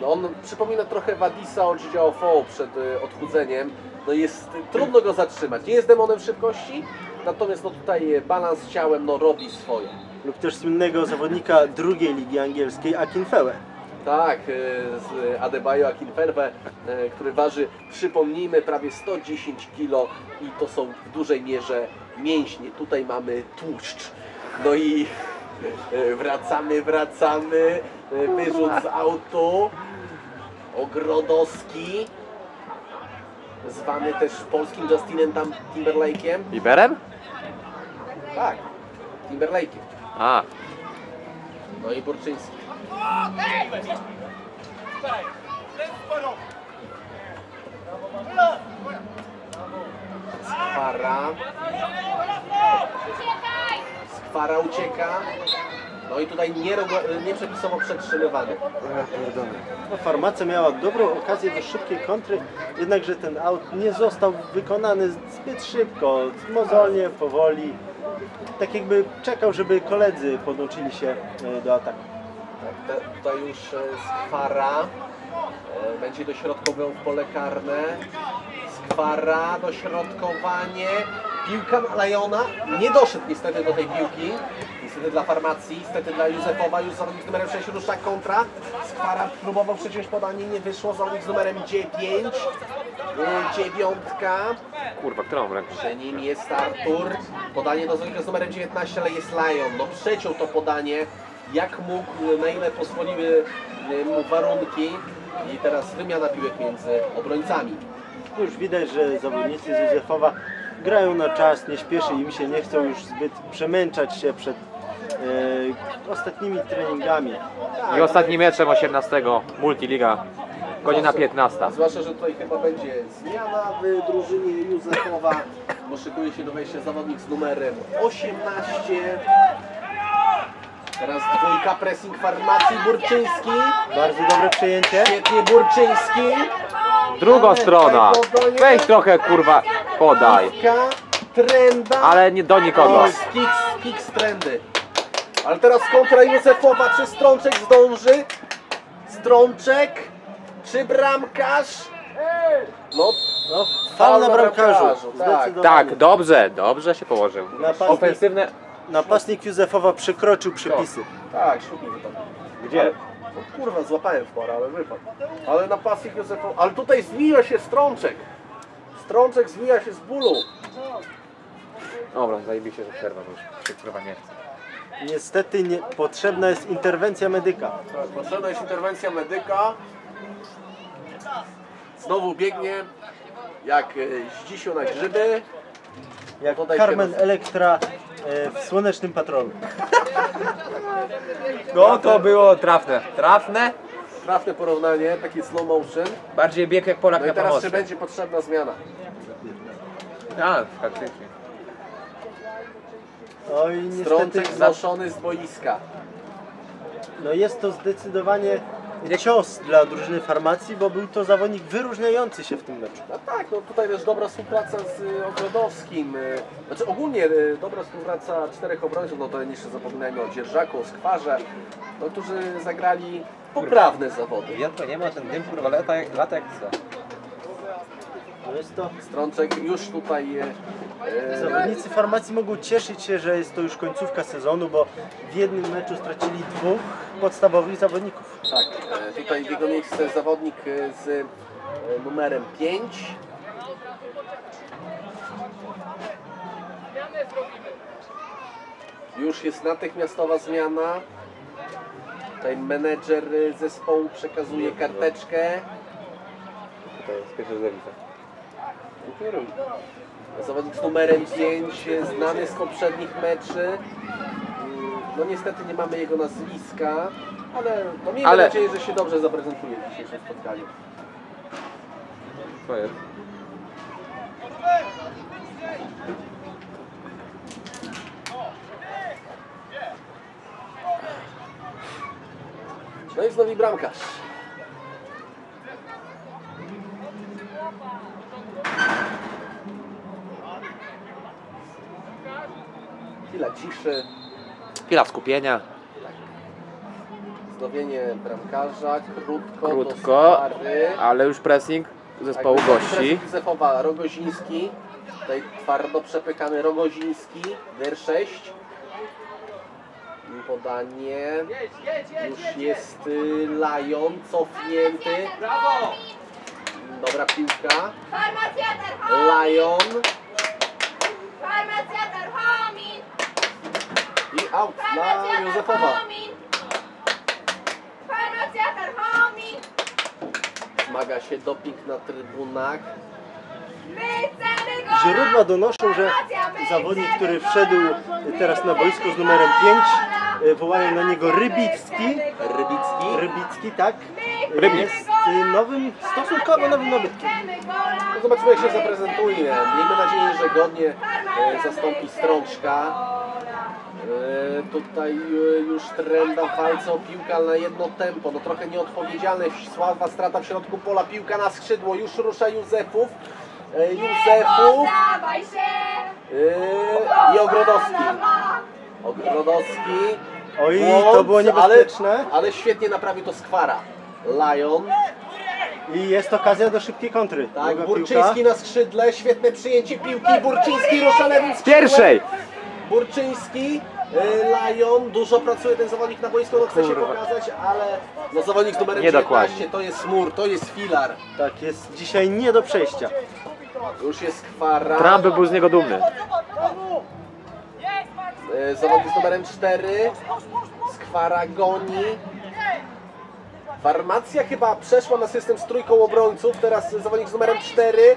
no on przypomina trochę Wadisa Ojiaofo przed y, odchudzeniem. No jest trudno go zatrzymać. Nie jest demonem szybkości, natomiast no tutaj balans ciałem no robi swoje. Lub też słynnego zawodnika drugiej ligi angielskiej, Akinfewe. Tak, y, z Adebayo Akinferwe, y, który waży, przypomnijmy, prawie 110 kg i to są w dużej mierze mięśnie. Tutaj mamy tłuszcz. No i y, wracamy, wracamy, y, wyrzut z autu, Ogrodowski, zwany też polskim Justinem Tam- Timberlake'iem. Liberem? Tak, Timberlake'iem. A, No i Burczyński. Skwara. Skwara ucieka. No i tutaj nieregu- nieprzepisowo przetrzymywany. No, farmacja miała dobrą okazję do szybkiej kontry, jednakże ten aut nie został wykonany zbyt szybko, mozolnie, powoli. Tak jakby czekał, żeby koledzy podłączyli się e, do ataku. Tak, tutaj już e, Skwara e, będzie dośrodkował w pole karne. Skwara, dośrodkowanie. Piłka na Lejona. Nie doszedł niestety do tej piłki. Niestety dla farmacji, niestety dla Józefowa. Już zawodnik z numerem 6 rusza kontra. Skwara próbował przeciąć podanie, nie wyszło. Zawodnik z numerem 9. E, Dziewiątka. kurwa, którą ręką? Przy nim jest Artur. Podanie do zawodnika z numerem 19, ale jest Lion. No przeciął to podanie. Jak mógł, na ile pozwoliły mu warunki. I teraz wymiana piłek między obrońcami. Już widać, że zawodnicy z Józefowa grają na czas, nie śpieszy im się, nie chcą już zbyt przemęczać się przed e, ostatnimi treningami. I ostatnim meczem 18 Multiliga, godzina 15. Zwłaszcza, że tutaj chyba będzie zmiana w drużynie Józefowa, bo szykuje się do wejścia zawodnik z numerem 18. Teraz dwójka pressing farmacji Burczyński. Bardzo dobre przejęcie. Świetnie Burczyński. Drugą Ale strona! Weź trochę kurwa, podaj. Trenda. Ale nie do nikogo. O, Kiks, kiks trendy. Ale teraz kontra Józefowa. Czy Strączek zdąży? Strączek? Czy bramkarz? No, No, fal na bramkarzu. tak. Tak, dobrze, dobrze się położył. Napastnik, Ofensywne. napastnik Józefowa przekroczył przepisy. tak, wypadł. Gdzie? Kurwa, złapałem w porę, ale wypadł. Ale napastnik Józefowa. Ale tutaj zwija się Strączek. Strączek zwija się z bólu. Dobra, zajebiście, że przerwa, bo już się kurwa nie chce. Niestety nie, potrzebna jest interwencja medyka. Tak, Potrzebna jest interwencja medyka. Znowu biegnie jak e, zdzisiu na grzyby. Jak się Carmen na- Electra e, w Słonecznym Patrolu. No to było trafne. Trafne? Trafne porównanie, taki slow motion. Bardziej bieg jak Polak No i na teraz pomocy. czy będzie potrzebna zmiana? A, faktycznie. Oj, niestety, Strączek znoszony z boiska. no jest to zdecydowanie cios dla drużyny farmacji, bo był to zawodnik wyróżniający się w tym meczu. No tak, no tutaj też dobra współpraca z y, Ogrodowskim. y, Znaczy ogólnie y, dobra współpraca czterech obrońców, no to jeszcze zapominajmy o Dzierżaku, o Skwarze, no, którzy zagrali poprawne zawody. Ja to nie ma ten dym, kurwa, lata, jak- lata jak chce. Jest to Strączek już tutaj y, y, Zawodnicy farmacji mogą cieszyć się, że jest to już końcówka sezonu, bo w jednym meczu stracili dwóch podstawowych zawodników. Tak, e, tutaj w jego miejsce zawodnik e, z e, numerem 5. Już jest natychmiastowa zmiana. Tutaj menedżer e, zespołu przekazuje karteczkę. To jest pierwszy zewita. Zawodnik z numerem 5, znany z poprzednich meczy. No niestety nie mamy jego nazwiska, ale no miejmy Ale- nadzieję, że się dobrze zaprezentuje w dzisiejszym spotkaniu. Jest. No i znowu bramkarz. Chwila ciszy, Chwila skupienia. znowienie bramkarza, krótko, Krótko, ale już pressing zespołu Tak, gości. Józefowa, Rogoziński. Tutaj twardo przepykany Rogoziński, wyr 6. Podanie. Już jest y, Lion cofnięty. Dobra piłka. Farmacja Darchomin! Lion! I out dla Józefowa. Zmaga się doping na trybunach. Źródła donoszą, że zawodnik, który wszedł teraz na boisko z numerem 5, wołają na niego Rybicki. Rybicki. Rybicki, tak. Rybnik. Jest nowym, stosunkowo nowym nabytkiem. Zobaczymy jak się zaprezentuje. Miejmy nadzieję, że godnie e, zastąpi Strączka. E, Tutaj e, już trenda w walce o piłkę na jedno tempo. No trochę nieodpowiedzialne. Słaba strata w środku pola. Piłka na skrzydło. Już rusza Józefów. E, Józefów Dawaj się! i Ogrodowski. Ogrodowski. Oj, to było niebezpieczne. Ale, ale świetnie naprawił to Skwara. Lion. I jest okazja do szybkiej kontry. Tak, Burczyński piłka. na skrzydle, świetne przyjęcie piłki, Burczyński rusza lewym skrzydłem. pierwszej! Burczyński, Lion, dużo pracuje ten zawodnik na boisku, no chce się Kurwa. pokazać, ale no zawodnik z numerem Nie 19 dokładnie. to jest mur, to jest filar. Tak, jest dzisiaj nie do przejścia. Już jest kwara. Trump by był z niego dumny. Y, Zawodnik z numerem 4. Skwara goni. Farmacja chyba przeszła na system z trójką obrońców. Teraz zawodnik z numerem 4.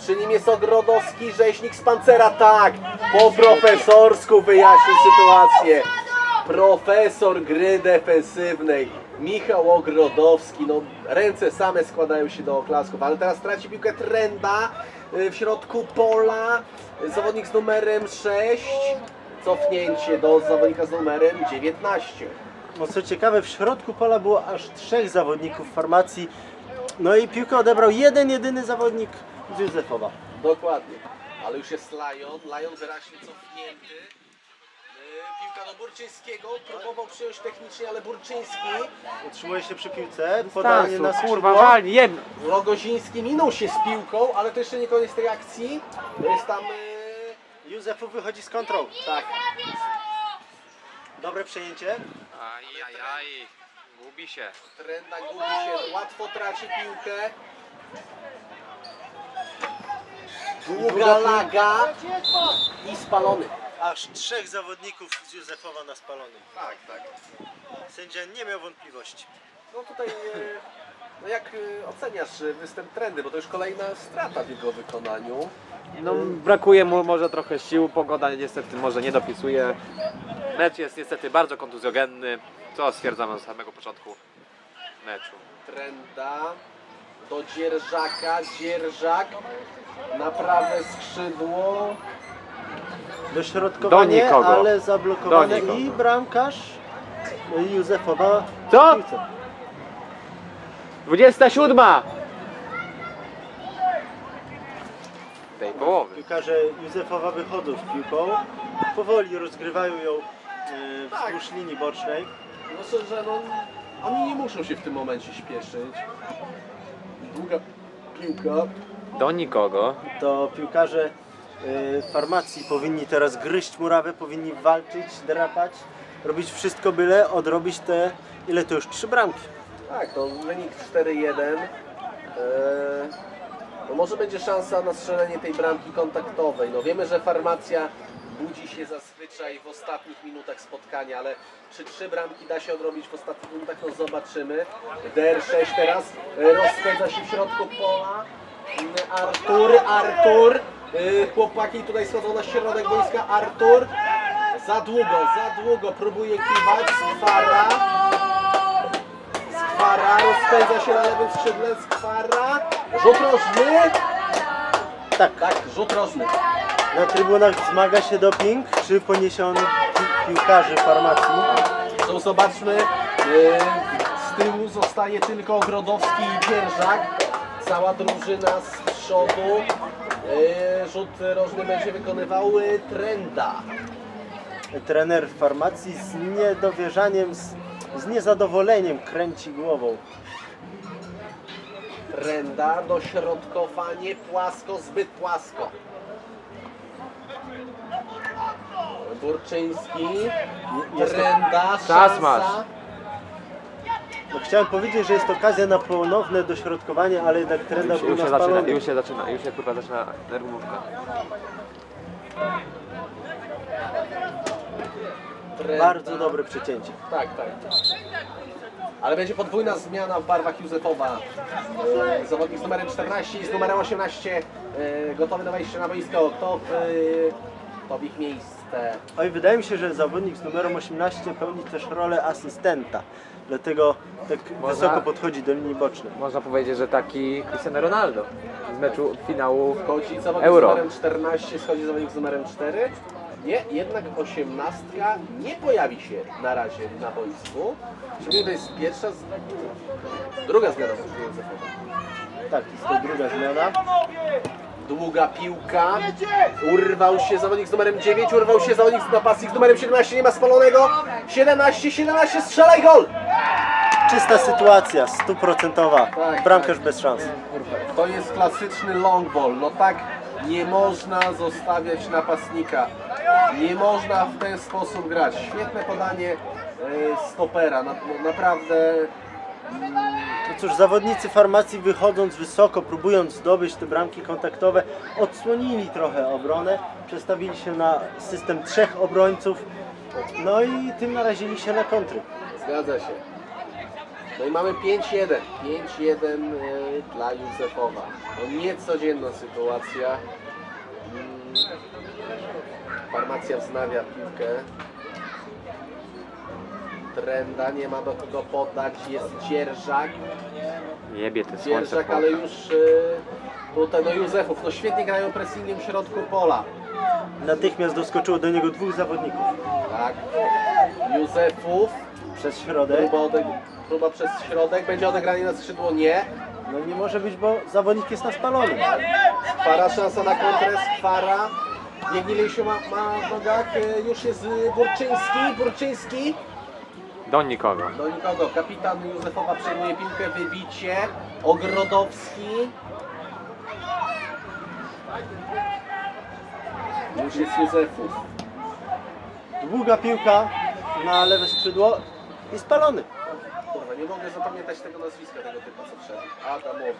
Przy nim jest Ogrodowski, rzeźnik z pancera. Tak, po profesorsku wyjaśni sytuację. Profesor gry defensywnej. Michał Ogrodowski. No, ręce same składają się do oklasków, ale teraz traci piłkę trenda y, w środku pola. Zawodnik z numerem 6. Cofnięcie do zawodnika z numerem 19. No co ciekawe, w środku pola było aż trzech zawodników farmacji. No i piłkę odebrał jeden, jedyny zawodnik z Józefowa. Dokładnie. Ale już jest Lion. Lion wyraźnie cofnięty. Yy, Piłka do Burczyńskiego. Próbował przyjąć technicznie, ale Burczyński. Utrzymuje się przy piłce, podanie na skrzydło. kurwa, walni, jem! Rogoziński minął się z piłką, ale to jeszcze nie koniec tej akcji. To jest tam... Yy, Józefów wychodzi z kontrą. tak. Dobre przejęcie. Ajajaj, gubi się. Trenda gubi się, łatwo traci piłkę. Długa laga i spalony. Aż trzech zawodników z Józefowa na spalonym. Tak, tak. Sędzia nie miał wątpliwości. No tutaj, e, no jak e, oceniasz e, występ trendy, bo to już kolejna strata w jego wykonaniu. No, brakuje mu może trochę sił, pogoda niestety może nie dopisuje. Mecz jest niestety bardzo kontuzjogenny, co stwierdzamy od samego początku. meczu. Trenda do Dzierżaka, Dzierżak na prawe skrzydło. Dośrodkowanie, Do nikogo. ale zablokowane Do nikogo. i bramkarz Józefowa Co? w piłce. 27! Tej połowy. Piłkarze Józefowa wychodzą z piłką, powoli rozgrywają ją e, wzdłuż linii bocznej. No szczerze, no oni nie muszą się w tym momencie śpieszyć. Długa piłka. Do nikogo. To piłkarze e, farmacji powinni teraz gryźć murawę, powinni walczyć, drapać, robić wszystko byle odrobić te, ile to już, trzy bramki. Tak, to wynik 4-1. Eee, no może będzie szansa na strzelenie tej bramki kontaktowej. No wiemy, że farmacja budzi się zazwyczaj w ostatnich minutach spotkania, ale czy trzy bramki da się odrobić w ostatnich minutach, no zobaczymy. DR6 teraz e, rozpędza się w środku pola. Artur, Artur. E, Chłopaki tutaj schodzą na środek boiska. Artur. Za długo, za długo próbuje kiwać. Skwara. Skwara rozpędza się na lewym skrzydle. Skwara. Rzut rożny. Tak, Tak, rzut rożny. na trybunach zmaga się doping, czy poniesiony pi- piłkarzy farmacji. To zobaczmy. e, Z tyłu zostaje tylko Ogrodowski i Dzierżak. Cała drużyna z przodu. E, Rzut rożny będzie wykonywał e, Trenda. Trener farmacji z niedowierzaniem, z, z niezadowoleniem kręci głową. Trenda, dośrodkowanie, płasko, zbyt płasko. Burczyński, Jest to, Trenda, Czas masz. No chciałem powiedzieć, że jest okazja na ponowne dośrodkowanie, ale jednak trenda Już, był już się na zaczyna, spalony. już się zaczyna, już się kurwa zaczyna nerwówka. Bardzo dobre przecięcie. Tak, tak. Ale będzie podwójna zmiana w barwach Józefowa. E, Zawodnik z numerem 14 i z numerem 18 e, gotowy do wejścia na boisko. Kto w, e, to w ich miejsce? Oj, wydaje mi się, że zawodnik z numerem 18 pełni też rolę asystenta. Dlatego tak Można- wysoko podchodzi do linii bocznej. Można powiedzieć, że taki Cristiano Ronaldo z meczu finału Wchodzi zawodnik Euro. z numerem 14, schodzi zawodnik z numerem 4. Nie, jednak 18 nie pojawi się na razie na boisku. Czyli to jest pierwsza, z... druga zmiana. Tak, jest to druga zmiana. Długa piłka. Urwał się zawodnik z numerem 9, urwał się zawodnik z napastnik z numerem 17, nie ma spalonego. 17, 17, strzelaj gol! Czysta sytuacja, stuprocentowa. Tak, Bramkarz tak. bez szans. To jest klasyczny long ball. No tak nie można zostawiać napastnika. Nie można w ten sposób grać. Świetne podanie e, stopera. Na, naprawdę No cóż, zawodnicy farmacji wychodząc wysoko, próbując zdobyć te bramki kontaktowe, odsłonili trochę obronę, przestawili się na system trzech obrońców, no i tym narazili się na kontry. zgadza się. No i mamy 5-1. 5-1 e, dla Józefowa. No niecodzienna sytuacja. Mm, Farmacja wznawia piłkę. Trenda, nie ma do kogo podać, jest Dzierżak. jebie te słońce. Dzierżak, ale już y, tutaj no Józefów, no świetnie grają pressingiem w środku pola. Natychmiast doskoczyło do niego dwóch zawodników Tak. Józefów, przez środek. próba, ode, próba przez środek, będzie odegranie na skrzydło, nie. No nie może być, bo zawodnik jest na spalonym. Skwara, szansa na kontrę, Skwara. Biegnie Lesiu ma, ma w nogach, y, już jest y, Burczyński, Burczyński. Do nikogo. Do nikogo, kapitan Józefowa przejmuje piłkę, wybicie. Ogrodowski. Już jest Józefów. Długa piłka na lewe skrzydło i spalony. Kurwa, nie mogę zapamiętać tego nazwiska, tego typa co wszedł. Adamowicz.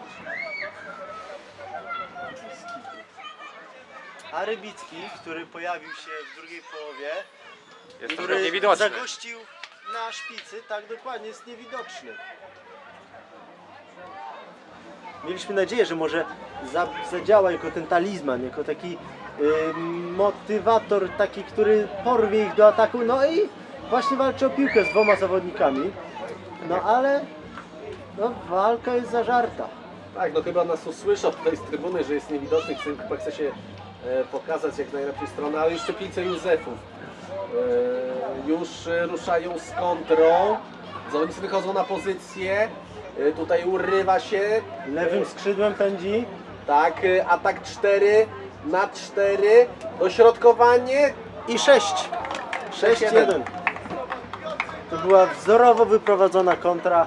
A Rybicki, który pojawił się w drugiej połowie, Jest który niewidoczny. zagościł na szpicy, tak dokładnie, jest niewidoczny. Mieliśmy nadzieję, że może za, zadziała jako ten talizman, jako taki y, motywator, taki, który porwie ich do ataku, no i właśnie walczy o piłkę z dwoma zawodnikami. No ale No walka jest zażarta. Tak, no chyba nas usłyszał tutaj z trybuny, że jest niewidoczny, chce, chyba chce się e, pokazać jak najlepszej strony, ale jeszcze piłce Józefów. E, już e, ruszają z kontrą, zawodnicy wychodzą na pozycję, e, tutaj urywa się, Lewym skrzydłem pędzi. tak, atak 4 na 4, dośrodkowanie, I 6. 6-1. 6-1. To była wzorowo wyprowadzona kontra.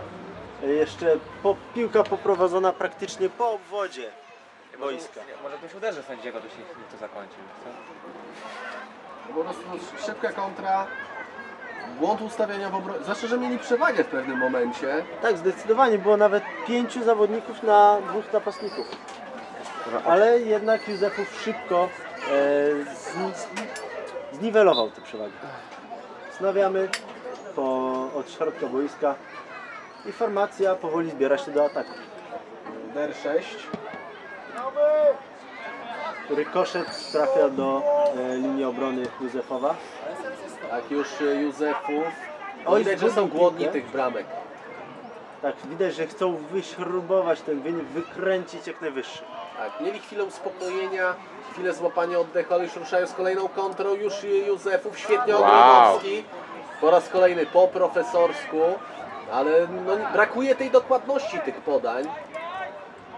Jeszcze po, piłka poprowadzona praktycznie po obwodzie boiska. Może ktoś uderzy sędziego, to się to zakończy. Po prostu szybka kontra, błąd ustawiania w obronie, zwłaszcza, że mieli przewagę w pewnym momencie. Tak, zdecydowanie było nawet pięciu zawodników na dwóch napastników. Ale jednak Józefów szybko e, zni, zniwelował tę przewagę. Wznawiamy po, od środka boiska i formacja powoli zbiera się do ataku. DR6. Rykoszet trafia do e, linii obrony Józefowa. Tak, już e, Józefów. Oj, Widać, że są głodni tych bramek. Tak, widać, że chcą wyśrubować ten wynik, wykręcić jak najwyższy. Tak, mieli chwilę uspokojenia, chwilę złapania oddechu, ale już ruszają z kolejną kontrą. Już Józefów, świetnie Wow. Ogrodowski. Po raz kolejny po profesorsku, ale no, brakuje tej dokładności tych podań.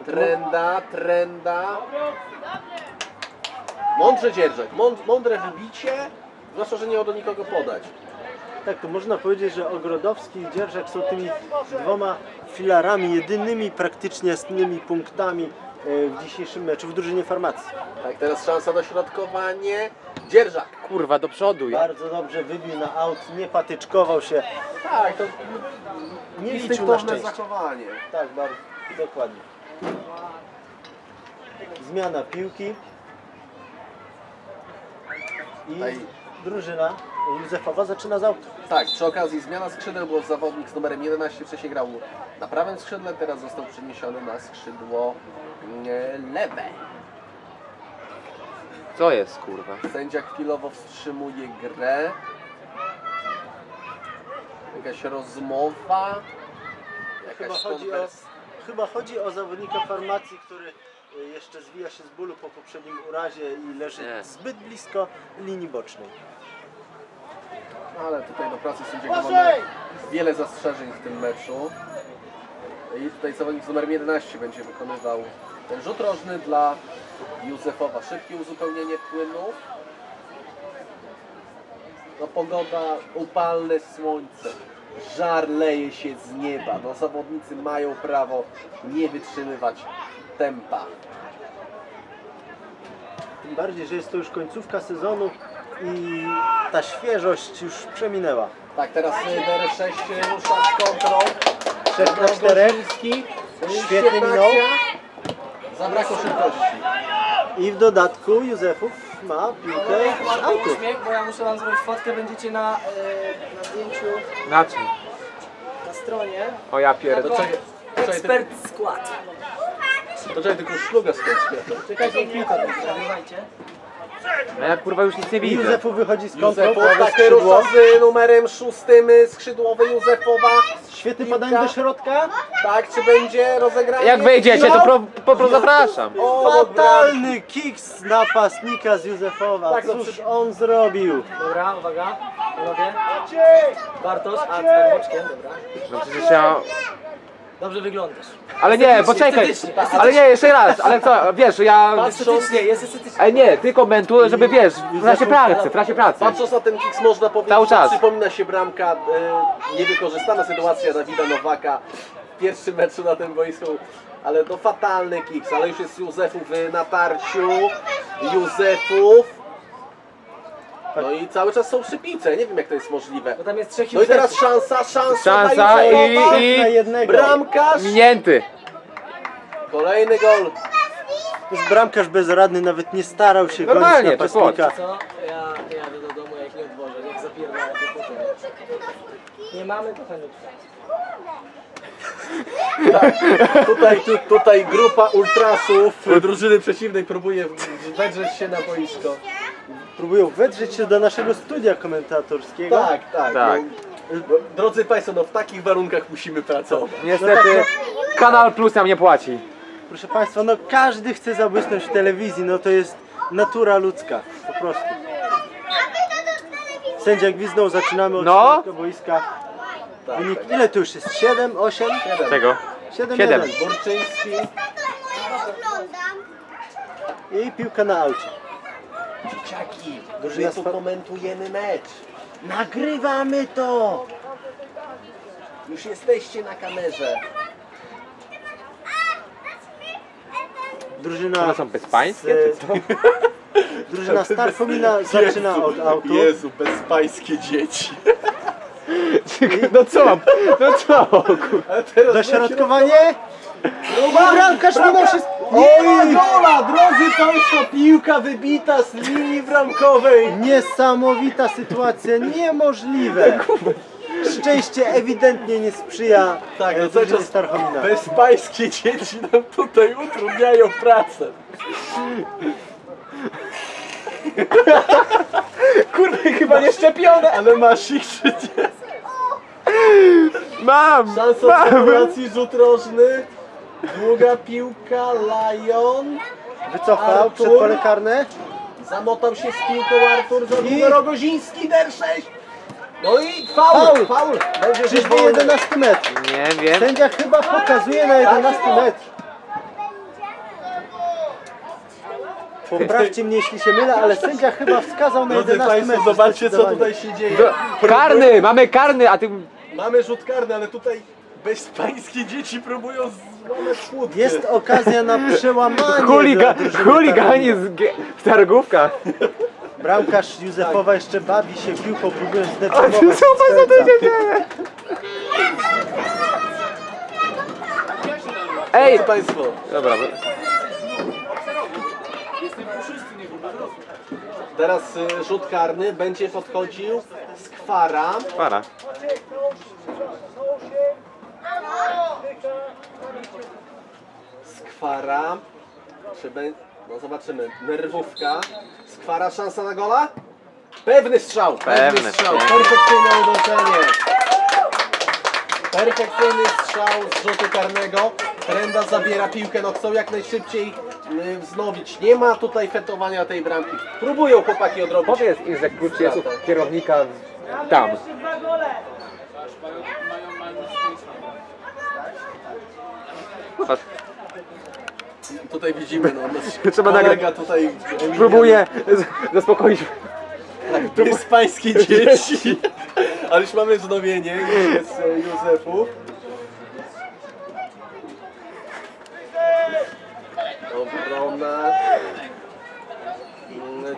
Trenda, trenda. Mądrze dzierżek, mąd- mądre wybicie, zwłaszcza, że nie do nikogo podać. Tak, to można powiedzieć, że Ogrodowski i Dzierżak są tymi dwoma filarami, jedynymi praktycznie jasnymi punktami e, w dzisiejszym meczu w drużynie farmacji. Tak, teraz szansa na środkowanie. Dzierżak. Kurwa, do przodu. Ja. Bardzo dobrze wybił na aut, nie patyczkował się, Tak, to nie liczył na szczęście. zachowanie. Tak, bardzo, dokładnie. Zmiana piłki. I Tutaj- drużyna Józefowa zaczyna z autu. Tak, przy okazji zmiana skrzydeł, bo zawodnik z numerem 11 wcześniej grał na prawym skrzydle, teraz został przeniesiony na skrzydło mm, lewe. Co jest, kurwa? Sędzia chwilowo wstrzymuje grę. Jakaś rozmowa. Chyba Jakaś chodzi, o, chyba chodzi o zawodnika farmacji, który jeszcze zwija się z bólu po poprzednim urazie i leży Nie. zbyt blisko linii bocznej. Ale tutaj do pracy sędziego mamy wiele zastrzeżeń w tym meczu. I tutaj zawodnik z numerem 11 będzie wykonywał ten rzut rożny dla Józefowa. Szybkie uzupełnienie płynów. No pogoda, upalne słońce, żar leje się z nieba. No zawodnicy mają prawo nie wytrzymywać tempa. Tym bardziej, że jest to już końcówka sezonu i ta świeżość już przeminęła. Tak, teraz DR6 rusza z kontrą. 4 na 4 Goziński. Świetnie minął. Zabrakło szybkości. i w dodatku Józefów ma piłkę z autu. uśmiech, bo ja muszę wam zrobić fotkę, będziecie na, e, na zdjęciu Na czym? na stronie. O ja pierdolę. Ekspert skład. To czekaj tylko szluga tu, nagrywajcie. No ja kurwa już nic nie widzę. Józefów wychodzi z kontrą, Józefów prawe tak skrzydło. z numerem szóstym skrzydłowy Józefowa. Świetne Piłka. podanie do środka. Tak, czy będzie rozegranie? Jak wejdziecie, to pro, po prostu zapraszam. O, Fatalny kick z napastnika z Józefowa. Tak, no Cóż on zrobił? Dobra, uwaga, panowie. Bartosz, a boczkiem, dobra. No przecież ja... Dobrze wyglądasz. Ale nie, poczekaj. Ale nie, jeszcze raz. Ale co, wiesz, ja... Estetycznie, jest estetycznie. Ale nie, ty komentuj, żeby wiesz, w trakcie pracy, w trakcie pracy. Patrząc na ten kiks można powiedzieć, Cały czas. przypomina się bramka, e, niewykorzystana sytuacja Dawida Nowaka w pierwszym meczu na tym boisku. Ale to fatalny kiks, ale już jest Józefów w natarciu. Józefów. No i cały czas są przypice, nie wiem jak to jest możliwe. Bo tam jest trzech No i teraz szansa, szansa, Szansa i- Józefowa. i- Na jednego. Bramkarz! Minięty. Kolejny gol. To jest bramkarz bezradny, nawet nie starał się Normalnie, gonić to napastnika. Co? Ja jadę do domu, jak nie odwożę, jak zapierdolę do hotelu. Nie mamy, to chętnie. Tutaj, tu, tutaj grupa ultrasów drużyny przeciwnej próbuje wedrzeć się na boisko. Próbują wedrzeć się do naszego studia komentatorskiego. Tak, tak. Tak. No, No, drodzy Państwo, no w takich warunkach musimy pracować. Niestety Kanal Plus nam nie płaci. Proszę Państwa, no każdy chce zabłysnąć w telewizji, no to jest natura ludzka, po prostu. Sędzia gwizdnął, zaczynamy od No. boiska. Tak, Wynik, tak. ile tu już jest? 7, 8? Czego? 7, Siedem. 1. Burczyński, oglądam. I piłka na aucie. Dzieciaki, Drużyna my tu komentujemy mecz. Nagrywamy to! Już jesteście na kamerze. Drużyna, One są bezpańskie, z- czy co? drużyna Starchomina zaczyna od autu. Jezu, bezpańskie dzieci. No co mam? No co? Dośrodkowanie. Bramkarz minął się... Nie ma gola, drodzy Państwo, piłka wybita z linii bramkowej. Niesamowita sytuacja, niemożliwe. Szczęście ewidentnie nie sprzyja Tak, e, no cały czas Starchomina. bezpańskie dzieci nam tutaj utrudniają pracę. Kurde, chyba nie szczepione. Ale masz ich życie. Mam! Szansa Mam! sytuacji, rzut rożny. Długa piłka, Lion. Wycofał Artur. przed pole karne. Zamotał się z piłką Artur, za I- Rogoziński, D6. No i faul, Faul. faul. Będzie Czyżby wolny. 11 metr. Nie wiem. Sędzia chyba pokazuje na 11 metr. Poprawcie mnie jeśli się mylę, ale sędzia chyba wskazał na Drodzy 11 Państwo, metrów. zobaczcie co tutaj się dzieje. Karny! Mamy karny, a ty... Mamy rzut karny, ale tutaj bezpańskie dzieci próbują kłódkę. Jest okazja na przełamanie. Chuliga, dla drużyny chuligani Tarnów. z, gie- w targówkach. Bramkarz Józefowa jeszcze bawi się piłką, próbując zdecydować co strzelca. się dzieje. Ej! Państwo, Dobra, teraz y, rzut karny będzie podchodził Skwara. para. Skwara. Czy No zobaczymy. Nerwówka. Skwara, szansa na gola? Pewny strzał. Pewny Pewny, strzał. Perfekcyjne uderzenie. Perfekcyjny strzał z rzutu karnego. Trenda zabiera piłkę, no chcą jak najszybciej y, wznowić. Nie ma tutaj fetowania tej bramki. Próbują chłopaki odrobić. Powiedz im, że klucz jest u kierownika tam. Tutaj widzimy, no, nasz Trzeba kolega tutaj Emilian. Próbuję zaspokoić. Hiszpańskie dzieci. Ale już mamy wznowienie, już jest e, Józefów. Obrona.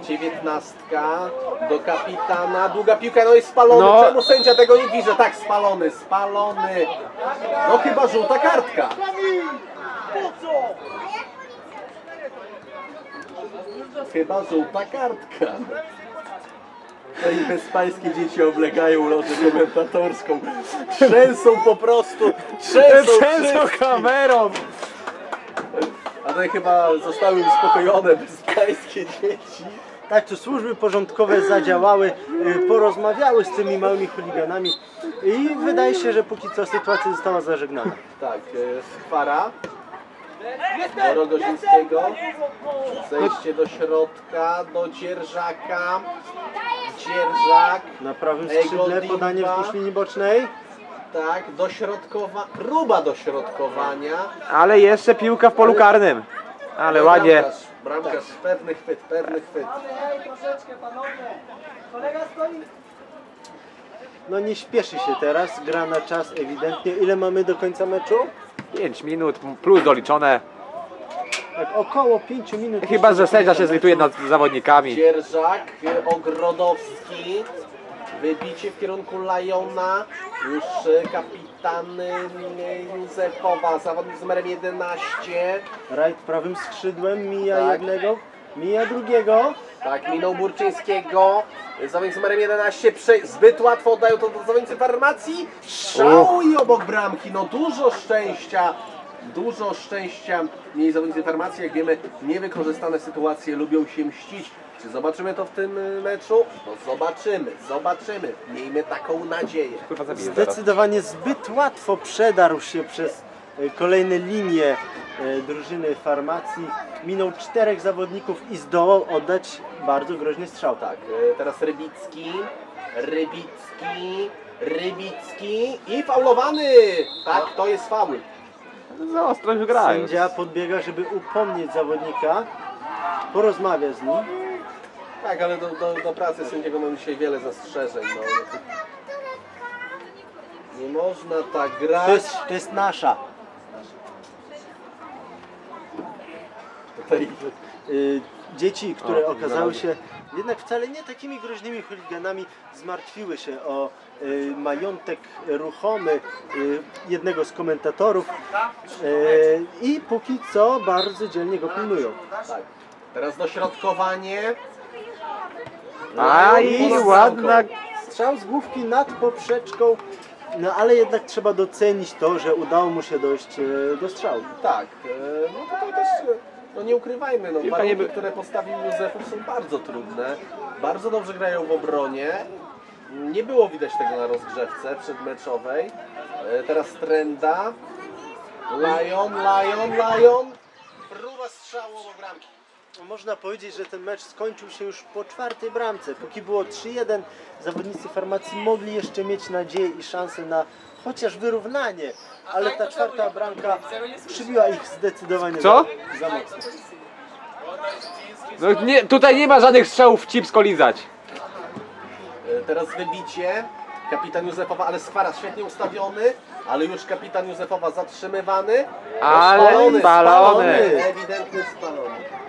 Dziewiętnastka do kapitana. Długa piłka, no jest spalony. No. Czemu sędzia tego nie widzi? Tak, spalony, spalony. No chyba żółta kartka. Po co? Chyba żółta kartka. No i bezpańskie dzieci oblegają lożę komentatorską. Trzęsą po prostu. Trzęsą, wszystkim. kamerą. A tutaj chyba zostały uspokojone bezpańskie dzieci. Tak, tu służby porządkowe zadziałały, y, porozmawiały z tymi małymi chuliganami i wydaje się, że póki co sytuacja została zażegnana. Tak, e, Skwara. Do Rogozińskiego. Zejście do środka, do Dzierżaka. Dzierżak. Na prawym skrzydle podanie wzdłuż linii bocznej. Tak, dośrodkowa... próba dośrodkowania. Ale jeszcze piłka w polu karnym. Ale ładnie. Bramkarz, bramkarz, pewny chwyt, pewny chwyt. Ej, troszeczkę panowie. Kolega stoi. No nie śpieszy się teraz, gra na czas ewidentnie. Ile mamy do końca meczu? 5 minut plus doliczone. Tak, około 5 minut. Chyba, że sędzia się zlituje nad zawodnikami. Dzierżak, Ogrodowski, wybicie w kierunku Lajona, już y, kapitan y, Józefowa, zawodnik z numerem 11, Rajd prawym skrzydłem mija Tak. jednego, mija drugiego. tak, minął Burczyńskiego, zawodnik z numerem 11, prze- zbyt łatwo oddają to do zawodnicy farmacji, strzał i obok bramki, no dużo szczęścia, dużo szczęścia mieli zawodnicy farmacji, jak wiemy, niewykorzystane sytuacje lubią się mścić, Czy zobaczymy to w tym y, meczu? No zobaczymy, zobaczymy. Miejmy taką nadzieję. Kurwa zabiję zaraz. Zdecydowanie zbyt łatwo przedarł się przez e, kolejne linie e, drużyny farmacji. Minął czterech zawodników i zdołał oddać bardzo groźny strzał. Tak, y, teraz Rybicki, Rybicki, Rybicki i faulowany! Tak, to jest faul. Za ostro już grają. Sędzia podbiega, żeby upomnieć zawodnika, porozmawia z nim. Tak, ale do, do, do pracy sędziego mamy dzisiaj wiele zastrzeżeń. No. Nie można tak grać. To jest, to jest nasza. Tutaj Y, Dzieci, które O, okazały się jednak wcale nie takimi groźnymi chuliganami, zmartwiły się o y, majątek ruchomy y, jednego z komentatorów y, i póki co bardzo dzielnie go pilnują. tak. Teraz dośrodkowanie. A i ładna... Strzał z główki nad poprzeczką, no ale jednak trzeba docenić to, że udało mu się dojść y, do strzału. Tak, e, no tutaj też, e, no nie ukrywajmy, no Piłka warunki, by- które postawił Józefów są bardzo trudne. Bardzo dobrze grają w obronie. Nie było widać tego na rozgrzewce przedmeczowej. E, Teraz Trenda. Lion, Lion, Lion. Próba strzału do bramki. Można powiedzieć, że ten mecz skończył się już po czwartej bramce. Póki było 3-1, zawodnicy farmacji mogli jeszcze mieć nadzieję i szansę na chociaż wyrównanie, ale ta czwarta bramka przybiła ich zdecydowanie Co? Za, za mocno. No nie, tutaj nie ma żadnych strzałów w chips kolizać. E, Teraz wybicie. Kapitan Józefowa, ale Skwara świetnie ustawiony, ale już kapitan Józefowa zatrzymywany. Ale spalony, spalony. Ewidentny spalony.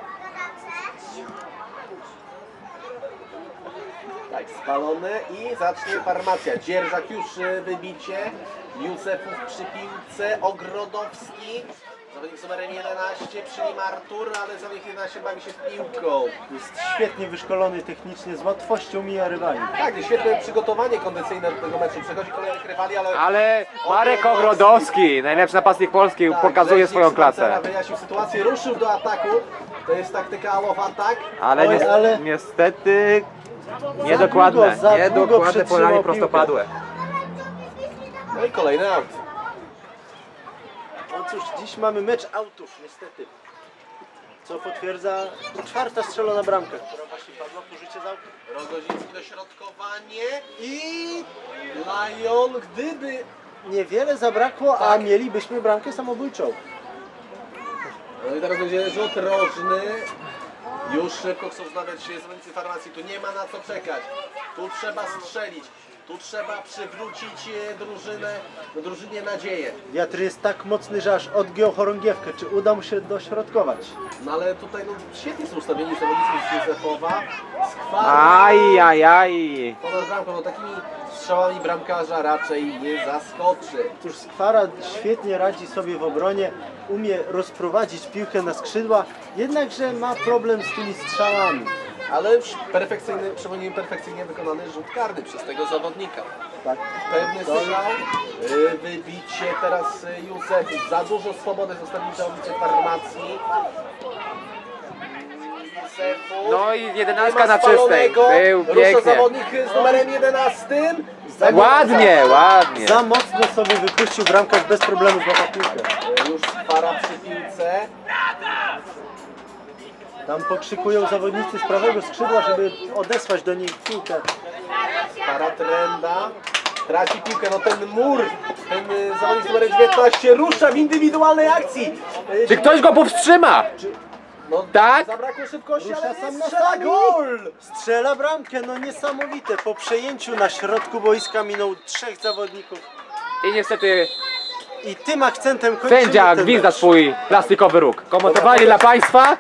Tak, spalony i zacznie farmacja. Dzierżak już y, wybicie. Józefów przy piłce. Ogrodowski. Zawodnik z numerem 11, przy nim Artur, ale zawodnik 11 bawi się z piłką. Jest świetnie wyszkolony technicznie, z łatwością mija rywali. Tak, świetne przygotowanie kondycyjne do tego meczu. Przechodzi kolejnych rywali, ale... Ale Marek Ogrodowski, najlepszy napastnik Polski, Tak, pokazuje swoją klasę. Wyjaśnił sytuację, ruszył do ataku. To jest taktyka all of attack. Ale, Oj, ni- ale- niestety niedokładne, za długo niedokładne przetrzymał podanie piłkę. prostopadłe. No i kolejny aut. No cóż, dziś mamy mecz autów, niestety. Co potwierdza czwarta strzelona bramka, która właśnie padła po rzucie z autu. Rogoziński dośrodkowanie i Lion, gdyby... Niewiele zabrakło, a mielibyśmy bramkę samobójczą. No i teraz będzie rzut rożny. Już szybko chcą znawiać się zawodnicy farmacji. Tu nie ma na co czekać. Tu trzeba strzelić. Tu trzeba przywrócić e, drużynę, drużynie nadzieję. Wiatr jest tak mocny, że aż odgiął chorągiewkę. Czy uda mu się dośrodkować? No ale tutaj no, świetnie są ustawieni zawodnicy z Józefowa. Skwara. Aj, aj, aj. Ponad bramką, no takimi strzałami bramkarza raczej nie zaskoczy. Cóż, Skwara świetnie radzi sobie w obronie, umie rozprowadzić piłkę na skrzydła, jednakże ma problem z tymi strzałami. Ale perfekcyjny, przypomnijmy perfekcyjnie wykonany rzut karny przez tego zawodnika. Tak? Pewny strzał, y, wybicie teraz y, Józefów. Za dużo swobody zostawili zawodnicy farmacji. Józefów. No i jedenastka na czystej. Był pięknie. zawodnik z numerem 11. Ładnie, ładnie. Za mocno sobie wypuścił bramkarz bez problemu złapał piłkę. Już para przy piłce. Tam pokrzykują zawodnicy z prawego skrzydła, żeby odesłać do nich piłkę. Para trenda. Traci piłkę, no ten mur, ten y, zawodnik z numerem 19 rusza w indywidualnej akcji. Y, Czy ktoś go powstrzyma? No, Tak? Zabrakło szybkości, Rusza ale sam strzela gol! Strzela bramkę, no niesamowite. Po przejęciu na środku boiska minął trzech zawodników. I niestety I tym akcentem kończymy sędzia gwizda swój plastikowy róg. Komentowali dla Państwa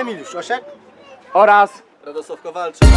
Emiliusz Osiak. oraz Radosław Kowalczyk.